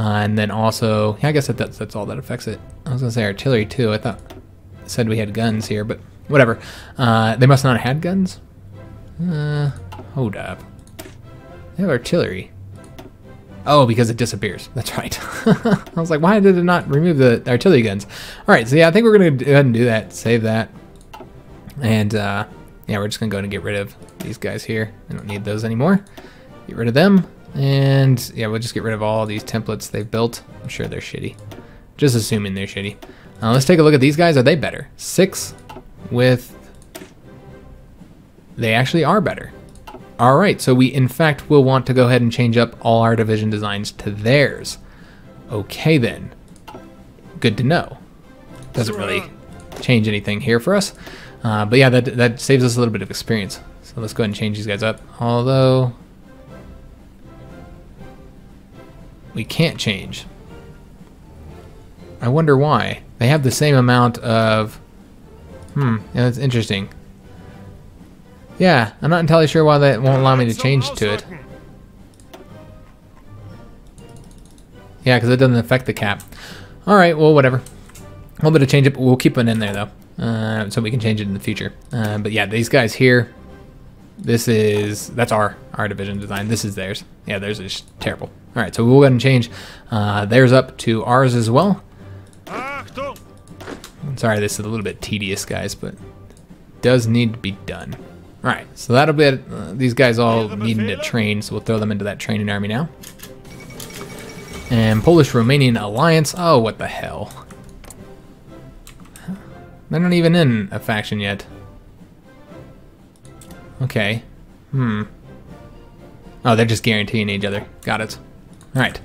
uh, and then also, yeah, I guess that, that's, that's all that affects it. I was going to say artillery too. I thought said we had guns here, but whatever. Uh, they must not have had guns. Uh, hold up. They have artillery. Oh, because it disappears. That's right. I was like, why did it not remove the artillery guns? All right, so yeah, I think we're going to go ahead and do that. Save that. And uh, yeah, we're just going to go and get rid of these guys here. I don't need those anymore. Get rid of them. And yeah, we'll just get rid of all these templates they've built. I'm sure they're shitty. Just assuming they're shitty. Uh, let's take a look at these guys. Are they better? Six with... They actually are better. All right, so we in fact will want to go ahead and change up all our division designs to theirs. Okay then, good to know. Doesn't really change anything here for us. Uh, but yeah, that, that saves us a little bit of experience. So let's go ahead and change these guys up. Although, we can't change. I wonder why. They have the same amount of... Hmm, yeah, that's interesting. Yeah, I'm not entirely sure why that won't allow me to change to it. Yeah, because it doesn't affect the cap. Alright, well, whatever. A little bit of change up. We'll keep it in there, though. Uh, so we can change it in the future. Uh, but yeah, these guys here, this is, that's our, our division design. This is theirs. Yeah, theirs is terrible. Alright, so we'll go ahead and change uh, theirs up to ours as well. sorry, this is a little bit tedious, guys, but does need to be done. Alright, so that'll be it. Uh, these guys all needing to train, so we'll throw them into that training army now. And Polish-Romanian alliance. Oh, what the hell. They're not even in a faction yet. Okay. Hmm. Oh, they're just guaranteeing each other. Got it. Alright.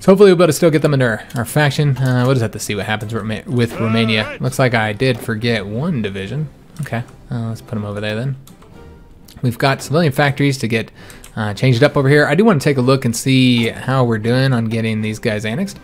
So hopefully we'll be able to still get them into our, our faction. Uh, we'll just have to see what happens with Romania. Looks like I did forget one division. Okay. Uh, let's put them over there then. We've got civilian factories to get uh, changed up over here. I do want to take a look and see how we're doing on getting these guys annexed.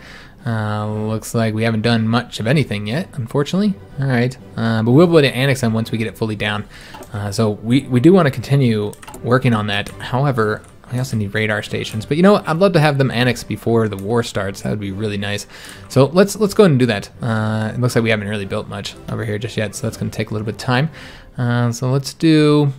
Uh, looks like we haven't done much of anything yet, unfortunately. All right, uh, but we'll be able to annex them once we get it fully down. Uh, so we, we do want to continue working on that. However, I also need radar stations. But you know, I'd love to have them annexed before the war starts. That would be really nice. So let's let's go ahead and do that. Uh, it looks like we haven't really built much over here just yet, so that's going to take a little bit of time. Uh, so let's do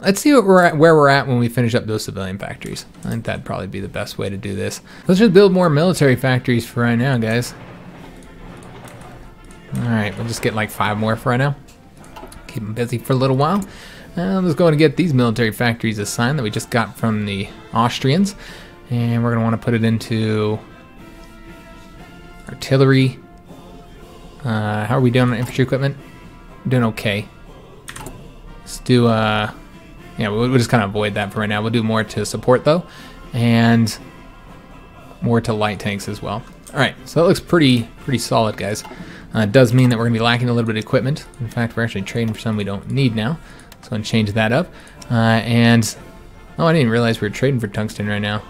Let's see we're at, where we're at when we finish up those civilian factories. I think that'd probably be the best way to do this. Let's just build more military factories for right now, guys. Alright, we'll just get like five more for right now. keep them busy for a little while. Uh, let's go and get these military factories assigned that we just got from the Austrians. And we're going to want to put it into artillery. Uh, how are we doing on infantry equipment? Doing okay. Let's do, uh, yeah, we'll, we'll just kind of avoid that for right now. We'll do more to support though, and more to light tanks as well. All right, so that looks pretty pretty solid, guys. Uh, it does mean that we're gonna be lacking a little bit of equipment. In fact, we're actually trading for some we don't need now. So I'm gonna change that up. Uh, and oh, I didn't realize we were trading for tungsten right now.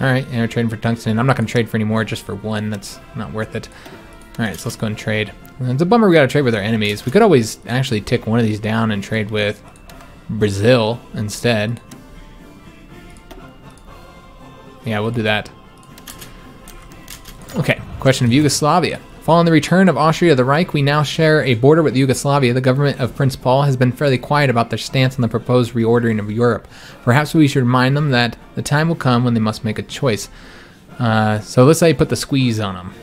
All right, and we're trading for tungsten. I'm not gonna trade for any more, just for one. That's not worth it. All right, so let's go and trade. It's a bummer we gotta trade with our enemies. We could always actually tick one of these down and trade with Brazil instead. Yeah, we'll do that. Okay, question of Yugoslavia. Following the return of Austria to the Reich, we now share a border with Yugoslavia. The government of Prince Paul has been fairly quiet about their stance on the proposed reordering of Europe. Perhaps we should remind them that the time will come when they must make a choice. Uh, so let's say put the squeeze on them.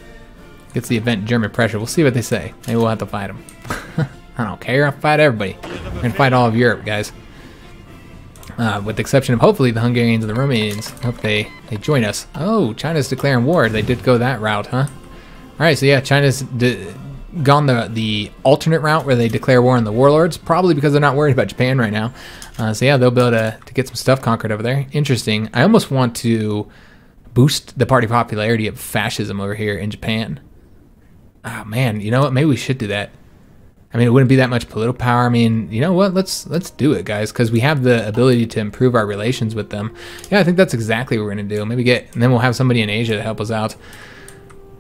Gets the event German pressure. We'll see what they say. Maybe we'll have to fight them. I don't care. I'll fight everybody. We're gonna fight all of Europe, guys. Uh, with the exception of hopefully the Hungarians and the Romanians. Hope they, they join us. Oh, China's declaring war. They did go that route, huh? Alright, so yeah, China's gone the, the alternate route where they declare war on the warlords, probably because they're not worried about Japan right now. Uh, so yeah, they'll be able to, to get some stuff conquered over there. Interesting. I almost want to boost the party popularity of fascism over here in Japan. Oh man, you know what? Maybe we should do that. I mean, it wouldn't be that much political power. I mean, you know what? Let's let's do it, guys, because we have the ability to improve our relations with them. Yeah, I think that's exactly what we're gonna do. Maybe get, and then we'll have somebody in Asia to help us out.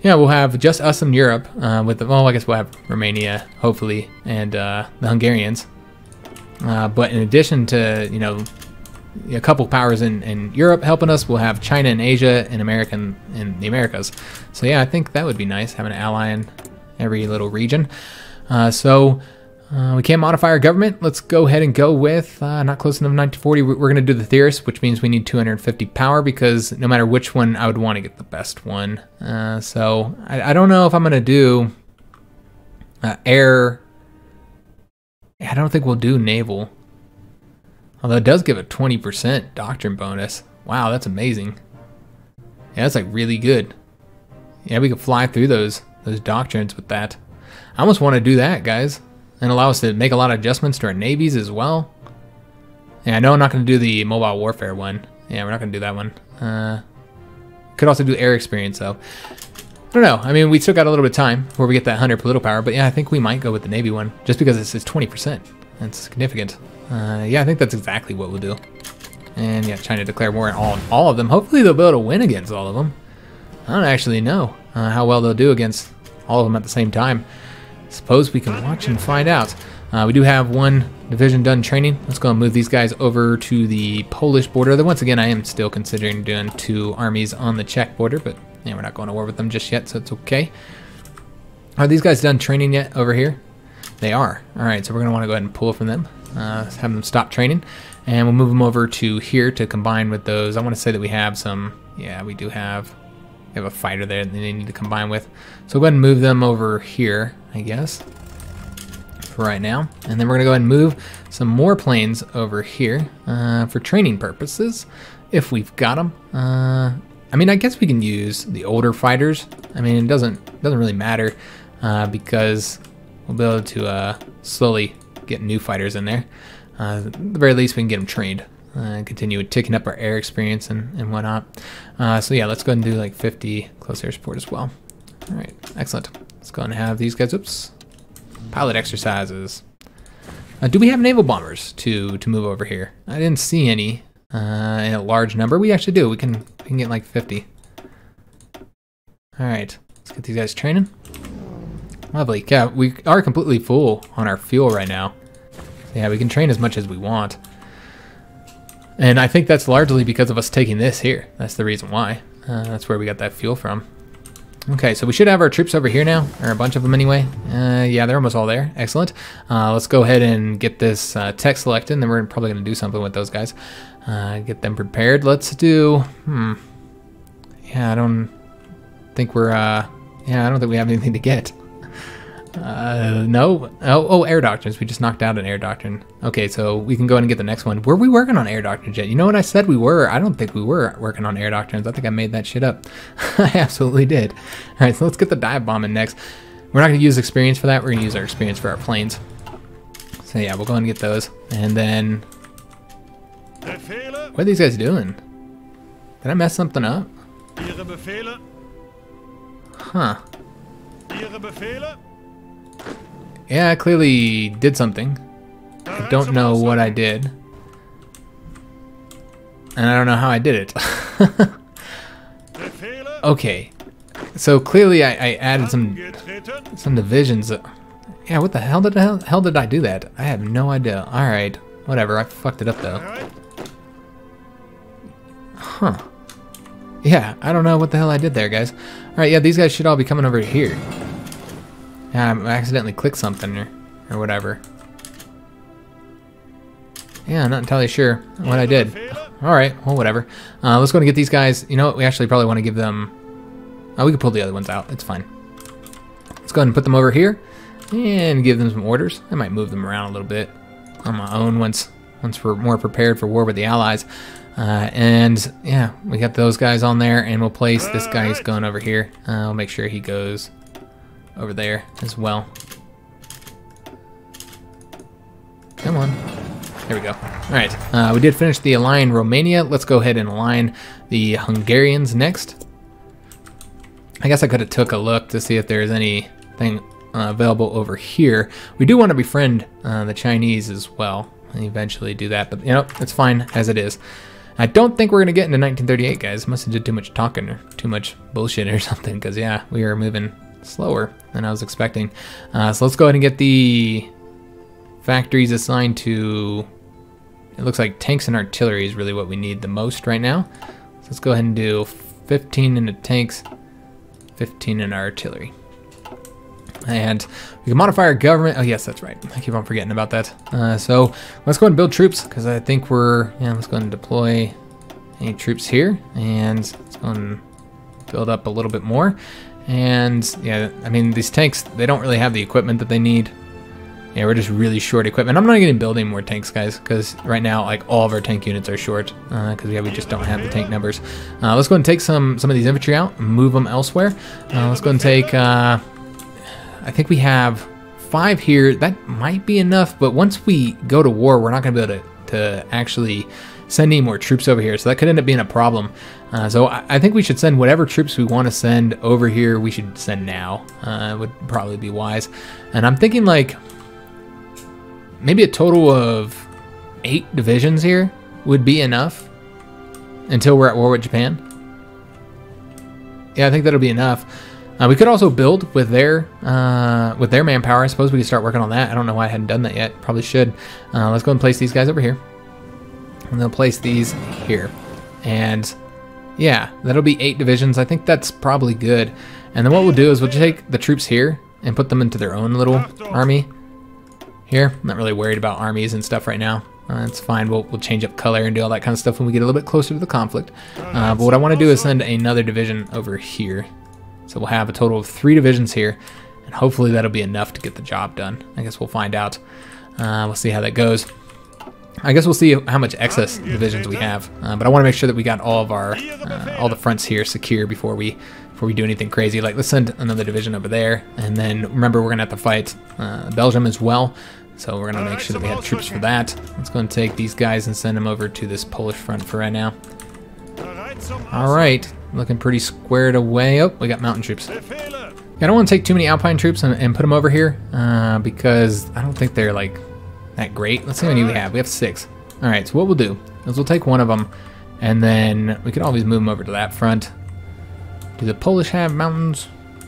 Yeah, we'll have just us in Europe. Uh, with the, well, I guess we'll have Romania, hopefully, and uh, the Hungarians. Uh, but in addition to you know a couple powers in, in Europe helping us. We'll have China and Asia and America in the Americas. So yeah, I think that would be nice, having an ally in every little region. Uh, so uh, we can't modify our government. Let's go ahead and go with uh, not close enough 1940. We're going to do the theorist, which means we need 250 power because no matter which one, I would want to get the best one. Uh, so I, I, don't know if I'm going to do uh, air. I don't think we'll do naval. Although it does give a 20% doctrine bonus. Wow, that's amazing. Yeah, that's like really good. Yeah, we could fly through those those doctrines with that. I almost want to do that, guys. And allow us to make a lot of adjustments to our navies as well. Yeah, I know I'm not going to do the mobile warfare one. Yeah, we're not going to do that one. Uh, could also do air experience, though. I don't know. I mean, we still got a little bit of time before we get that 100 political power. But yeah, I think we might go with the Navy one. Just because it's, it's 20%. That's significant. Uh, yeah, I think that's exactly what we'll do. And yeah, China declare war on all, all of them. Hopefully they'll be able to win against all of them. I don't actually know uh, how well they'll do against all of them at the same time. Suppose we can watch and find out. Uh, we do have one division done training. Let's go and move these guys over to the Polish border. Then once again, I am still considering doing two armies on the Czech border, but yeah, we're not going to war with them just yet, so it's okay. Are these guys done training yet over here? They are. All right, so we're going to want to go ahead and pull from them, uh, have them stop training, and we'll move them over to here to combine with those. I want to say that we have some, yeah, we do have, we have a fighter there that they need to combine with. So go ahead and move them over here, I guess, for right now. And then we're to go ahead and move some more planes over here uh, for training purposes, if we've got them. Uh, I mean, I guess we can use the older fighters. I mean, it doesn't doesn't really matter uh, because we'll be able to uh, slowly get new fighters in there. Uh, at the very least, we can get them trained uh, continue ticking up our air experience and, and whatnot. Uh, so yeah, let's go ahead and do like 50 close air support as well. All right, excellent. Let's go and have these guys, oops, pilot exercises. Uh, do we have naval bombers to, to move over here? I didn't see any uh, in a large number. We actually do. We can, we can get like 50. All right, let's get these guys training. Lovely. Yeah, we are completely full on our fuel right now. Yeah, we can train as much as we want. And I think that's largely because of us taking this here. That's the reason why. Uh, that's where we got that fuel from. Okay, so we should have our troops over here now, or a bunch of them anyway. Uh, yeah, they're almost all there. Excellent. Uh, let's go ahead and get this uh, tech selected, and then we're probably going to do something with those guys. Uh, get them prepared. Let's do... Hmm. Yeah, I don't think we're... Uh, yeah, I don't think we have anything to get. Uh, no. Oh, oh, air doctrines. We just knocked out an air doctrine. Okay, so we can go ahead and get the next one. Were we working on air doctrines yet? You know what I said we were? I don't think we were working on air doctrines. I think I made that shit up. I absolutely did. All right, so let's get the dive bombing next. We're not going to use experience for that. We're going to use our experience for our planes. So yeah, we'll go and get those. And then... What are these guys doing? Did I mess something up? Huh. Yeah, I clearly did something. I don't know what I did. And I don't know how I did it. okay. So clearly I, I, added some some divisions. Yeah, what the hell did hell, hell did I do that? I have no idea. Alright. Whatever, I fucked it up though. Huh. Yeah, I don't know what the hell I did there, guys. Alright, yeah, these guys should all be coming over here. I accidentally clicked something or, or whatever. Yeah, I'm not entirely sure what I did. Alright, well, whatever. Uh, let's go and get these guys. You know what? We actually probably want to give them... Oh, we can pull the other ones out. It's fine. Let's go ahead and put them over here and give them some orders. I might move them around a little bit on my own once once we're more prepared for war with the Allies. Uh, and yeah, we got those guys on there, and we'll place this guy's gun over here. Uh, I'll make sure he goes over there as well. Come on. There we go. All right, uh, we did finish the align Romania. Let's go ahead and align the Hungarians next. I guess I could have took a look to see if there's anything uh, available over here. We do want to befriend uh, the Chinese as well and eventually do that, but you know, it's fine as it is. I don't think we're going to get into 1938, guys. Must have did too much talking or too much bullshit or something, because yeah, we are moving slower than I was expecting. Uh, so let's go ahead and get the factories assigned to, it looks like tanks and artillery is really what we need the most right now. So let's go ahead and do 15 into tanks, 15 in our artillery. And we can modify our government. Oh, yes, that's right. I keep on forgetting about that. Uh, so let's go ahead and build troops because I think we're, yeah, let's go and deploy any troops here. And let's go and build up a little bit more. And yeah, I mean, these tanks, they don't really have the equipment that they need. Yeah, we're just really short equipment. I'm not going to build any more tanks, guys, because right now, like, all of our tank units are short, because, uh, yeah, we just don't have the tank numbers. Uh, let's go and take some, some of these infantry out move them elsewhere. Uh, let's go and take, uh, I think we have five here. That might be enough, but once we go to war, we're not going to be able to, to actually send any more troops over here, so that could end up being a problem. Uh, so I, I, think we should send whatever troops we want to send over here. We should send now. Uh, would probably be wise. And I'm thinking like maybe a total of eight divisions here would be enough until we're at war with Japan. Yeah, I think that'll be enough. Uh, we could also build with their uh, with their manpower. I suppose we could start working on that. I don't know why I hadn't done that yet. Probably should. Uh, let's go and place these guys over here. And they'll place these here. And yeah, that'll be eight divisions. I think that's probably good. And then what we'll do is we'll take the troops here and put them into their own little army here. I'm not really worried about armies and stuff right now. Uh, it's fine. We'll, we'll change up color and do all that kind of stuff when we get a little bit closer to the conflict. Uh, but what I want to do is send another division over here. So we'll have a total of three divisions here. And hopefully that'll be enough to get the job done. I guess we'll find out. Uh, we'll see how that goes. I guess we'll see how much excess divisions we have, uh, but I want to make sure that we got all of our uh, all the fronts here secure before we before we do anything crazy. Like let's send another division over there, and then remember we're gonna have to fight uh, Belgium as well, so we're gonna make sure that we have troops for that. Let's go and take these guys and send them over to this Polish front for right now. All right, looking pretty squared away. Oh, we got mountain troops. I don't want to take too many Alpine troops and, and put them over here uh, because I don't think they're like that great. Let's see how many we have. We have six. All right, so what we'll do is we'll take one of them, and then we can always move them over to that front. Do the Polish have mountains?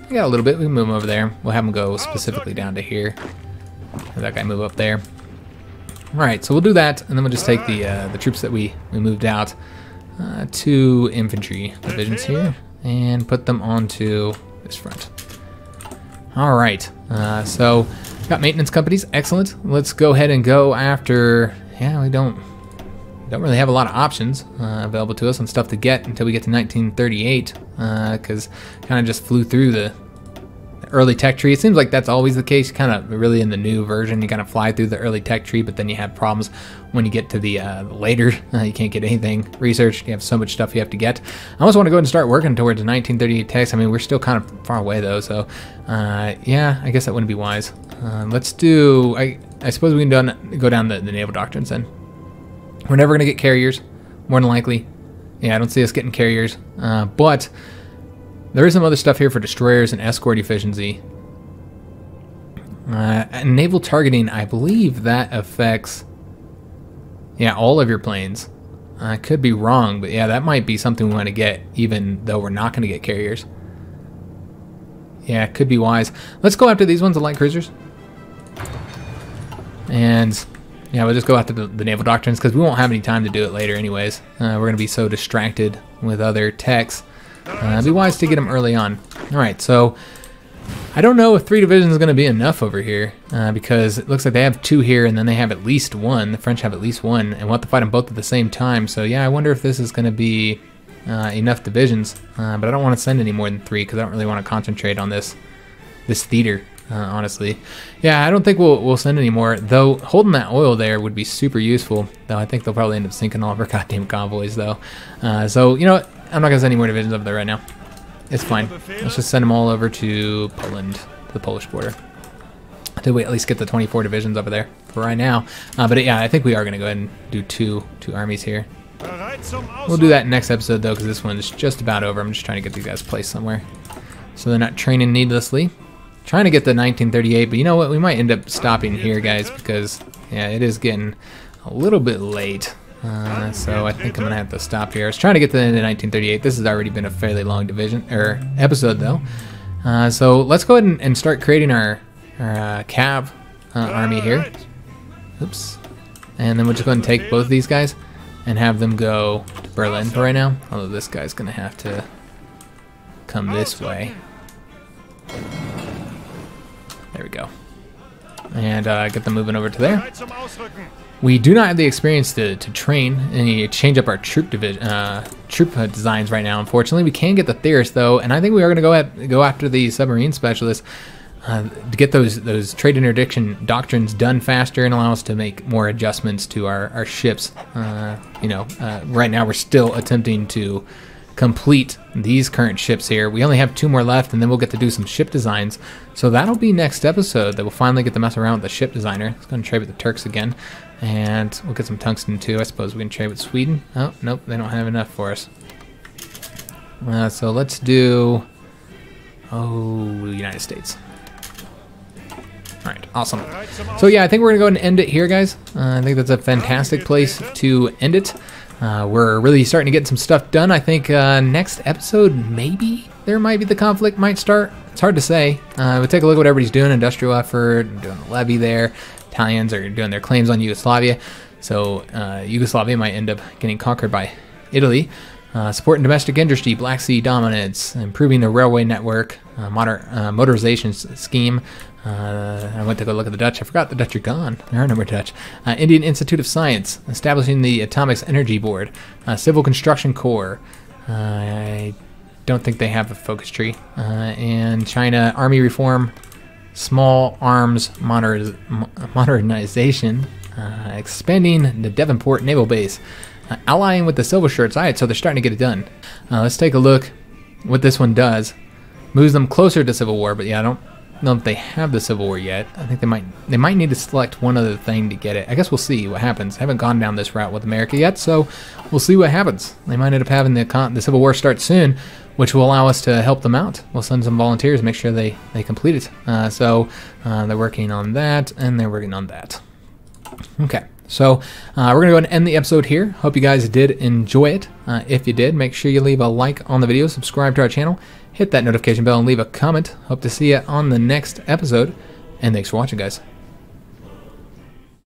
Got a little bit. We can move them over there. We'll have them go specifically down to here. Have that guy move up there. All right, so we'll do that, and then we'll just take the uh, the troops that we, we moved out, uh, two infantry divisions here, and put them onto this front. All right, uh, so Got maintenance companies, excellent. Let's go ahead and go after, yeah, we don't don't really have a lot of options uh, available to us on stuff to get until we get to 1938, because uh, kind of just flew through the early tech tree. It seems like that's always the case. Kind of really in the new version, you kind of fly through the early tech tree, but then you have problems when you get to the uh, later. Uh, you can't get anything researched. You have so much stuff you have to get. I almost want to go ahead and start working towards 1938 techs. I mean, we're still kind of far away though, so uh, yeah, I guess that wouldn't be wise. Uh, let's do. I I suppose we can done, go down the, the naval doctrines then. We're never gonna get carriers, more than likely. Yeah, I don't see us getting carriers, uh, but there is some other stuff here for destroyers and escort efficiency. Uh, and naval targeting, I believe that affects, yeah, all of your planes. I could be wrong, but yeah, that might be something we want to get, even though we're not going to get carriers. Yeah, could be wise. Let's go after these ones, the light cruisers. And yeah, we'll just go after the, the naval doctrines because we won't have any time to do it later anyways. Uh, we're going to be so distracted with other techs. Uh, be wise to get them early on. All right, so I don't know if three divisions is going to be enough over here uh, because it looks like they have two here and then they have at least one. The French have at least one and want to fight them both at the same time. So yeah, I wonder if this is going to be uh, enough divisions. Uh, but I don't want to send any more than three because I don't really want to concentrate on this this theater. Uh, honestly, yeah, I don't think we'll we'll send any more. Though holding that oil there would be super useful. Though I think they'll probably end up sinking all of our goddamn convoys though. Uh, so you know? I'm not gonna send any more divisions over there right now. It's fine. Let's just send them all over to Poland, to the Polish border. Until we at least get the 24 divisions over there for right now. Uh, but yeah, I think we are gonna go ahead and do two two armies here. We'll do that next episode though, because this one's just about over. I'm just trying to get these guys placed somewhere, so they're not training needlessly. Trying to get the 1938, but you know what? We might end up stopping here, guys, because yeah, it is getting a little bit late. Uh, so I think I'm gonna have to stop here. I was trying to get to the end of 1938. This has already been a fairly long division or episode though. Uh, so let's go ahead and, and start creating our our uh, cav uh, army here. Oops. And then we'll just go ahead and take both of these guys and have them go to Berlin for right now. Although this guy's gonna have to come this way. There we go. And uh, get them moving over to there. We do not have the experience to, to train and change up our troop division uh, troop designs right now. Unfortunately, we can get the Theorist though, and I think we are going to go at go after the submarine specialist uh, to get those those trade interdiction doctrines done faster and allow us to make more adjustments to our our ships. Uh, you know, uh, right now we're still attempting to complete these current ships here. We only have two more left, and then we'll get to do some ship designs. So that'll be next episode that we'll finally get to mess around with the ship designer. Let's go and trade with the Turks again. And we'll get some tungsten too. I suppose we can trade with Sweden. Oh, nope, they don't have enough for us. Uh, so let's do... Oh, United States. Alright, awesome. So yeah, I think we're going to go and end it here, guys. Uh, I think that's a fantastic place to end it. Uh, we're really starting to get some stuff done. I think uh, next episode, maybe there might be the conflict might start. It's hard to say. Uh, we'll take a look at what everybody's doing. Industrial effort, doing the levy there. Italians are doing their claims on Yugoslavia. So uh, Yugoslavia might end up getting conquered by Italy. Uh, supporting domestic industry, Black Sea dominance, improving the railway network, uh, moder- uh, motorization scheme. Uh, I went to go look at the Dutch. I forgot the Dutch are gone. There are no more Dutch. Uh, Indian Institute of Science, establishing the Atomics Energy Board, Civil Construction Corps. I don't think they have a focus tree. and China Army Reform, small arms moder- modernization, uh, expanding the Devonport Naval Base, allying with the Silver Shirts. All right, so they're starting to get it done. Uh, let's take a look what this one does. Moves them closer to Civil War, but yeah, I don't know if they have the Civil War yet. I think they might they might need to select one other thing to get it. I guess we'll see what happens. I haven't gone down this route with America yet, so we'll see what happens. They might end up having the the Civil War start soon, which will allow us to help them out. We'll send some volunteers, make sure they, they complete it. Uh, so uh, they're working on that, and they're working on that. Okay, so uh, we're going to go and end the episode here. Hope you guys did enjoy it. Uh, if you did, make sure you leave a like on the video, subscribe to our channel, hit that notification bell, and leave a comment. Hope to see you on the next episode, and thanks for watching, guys.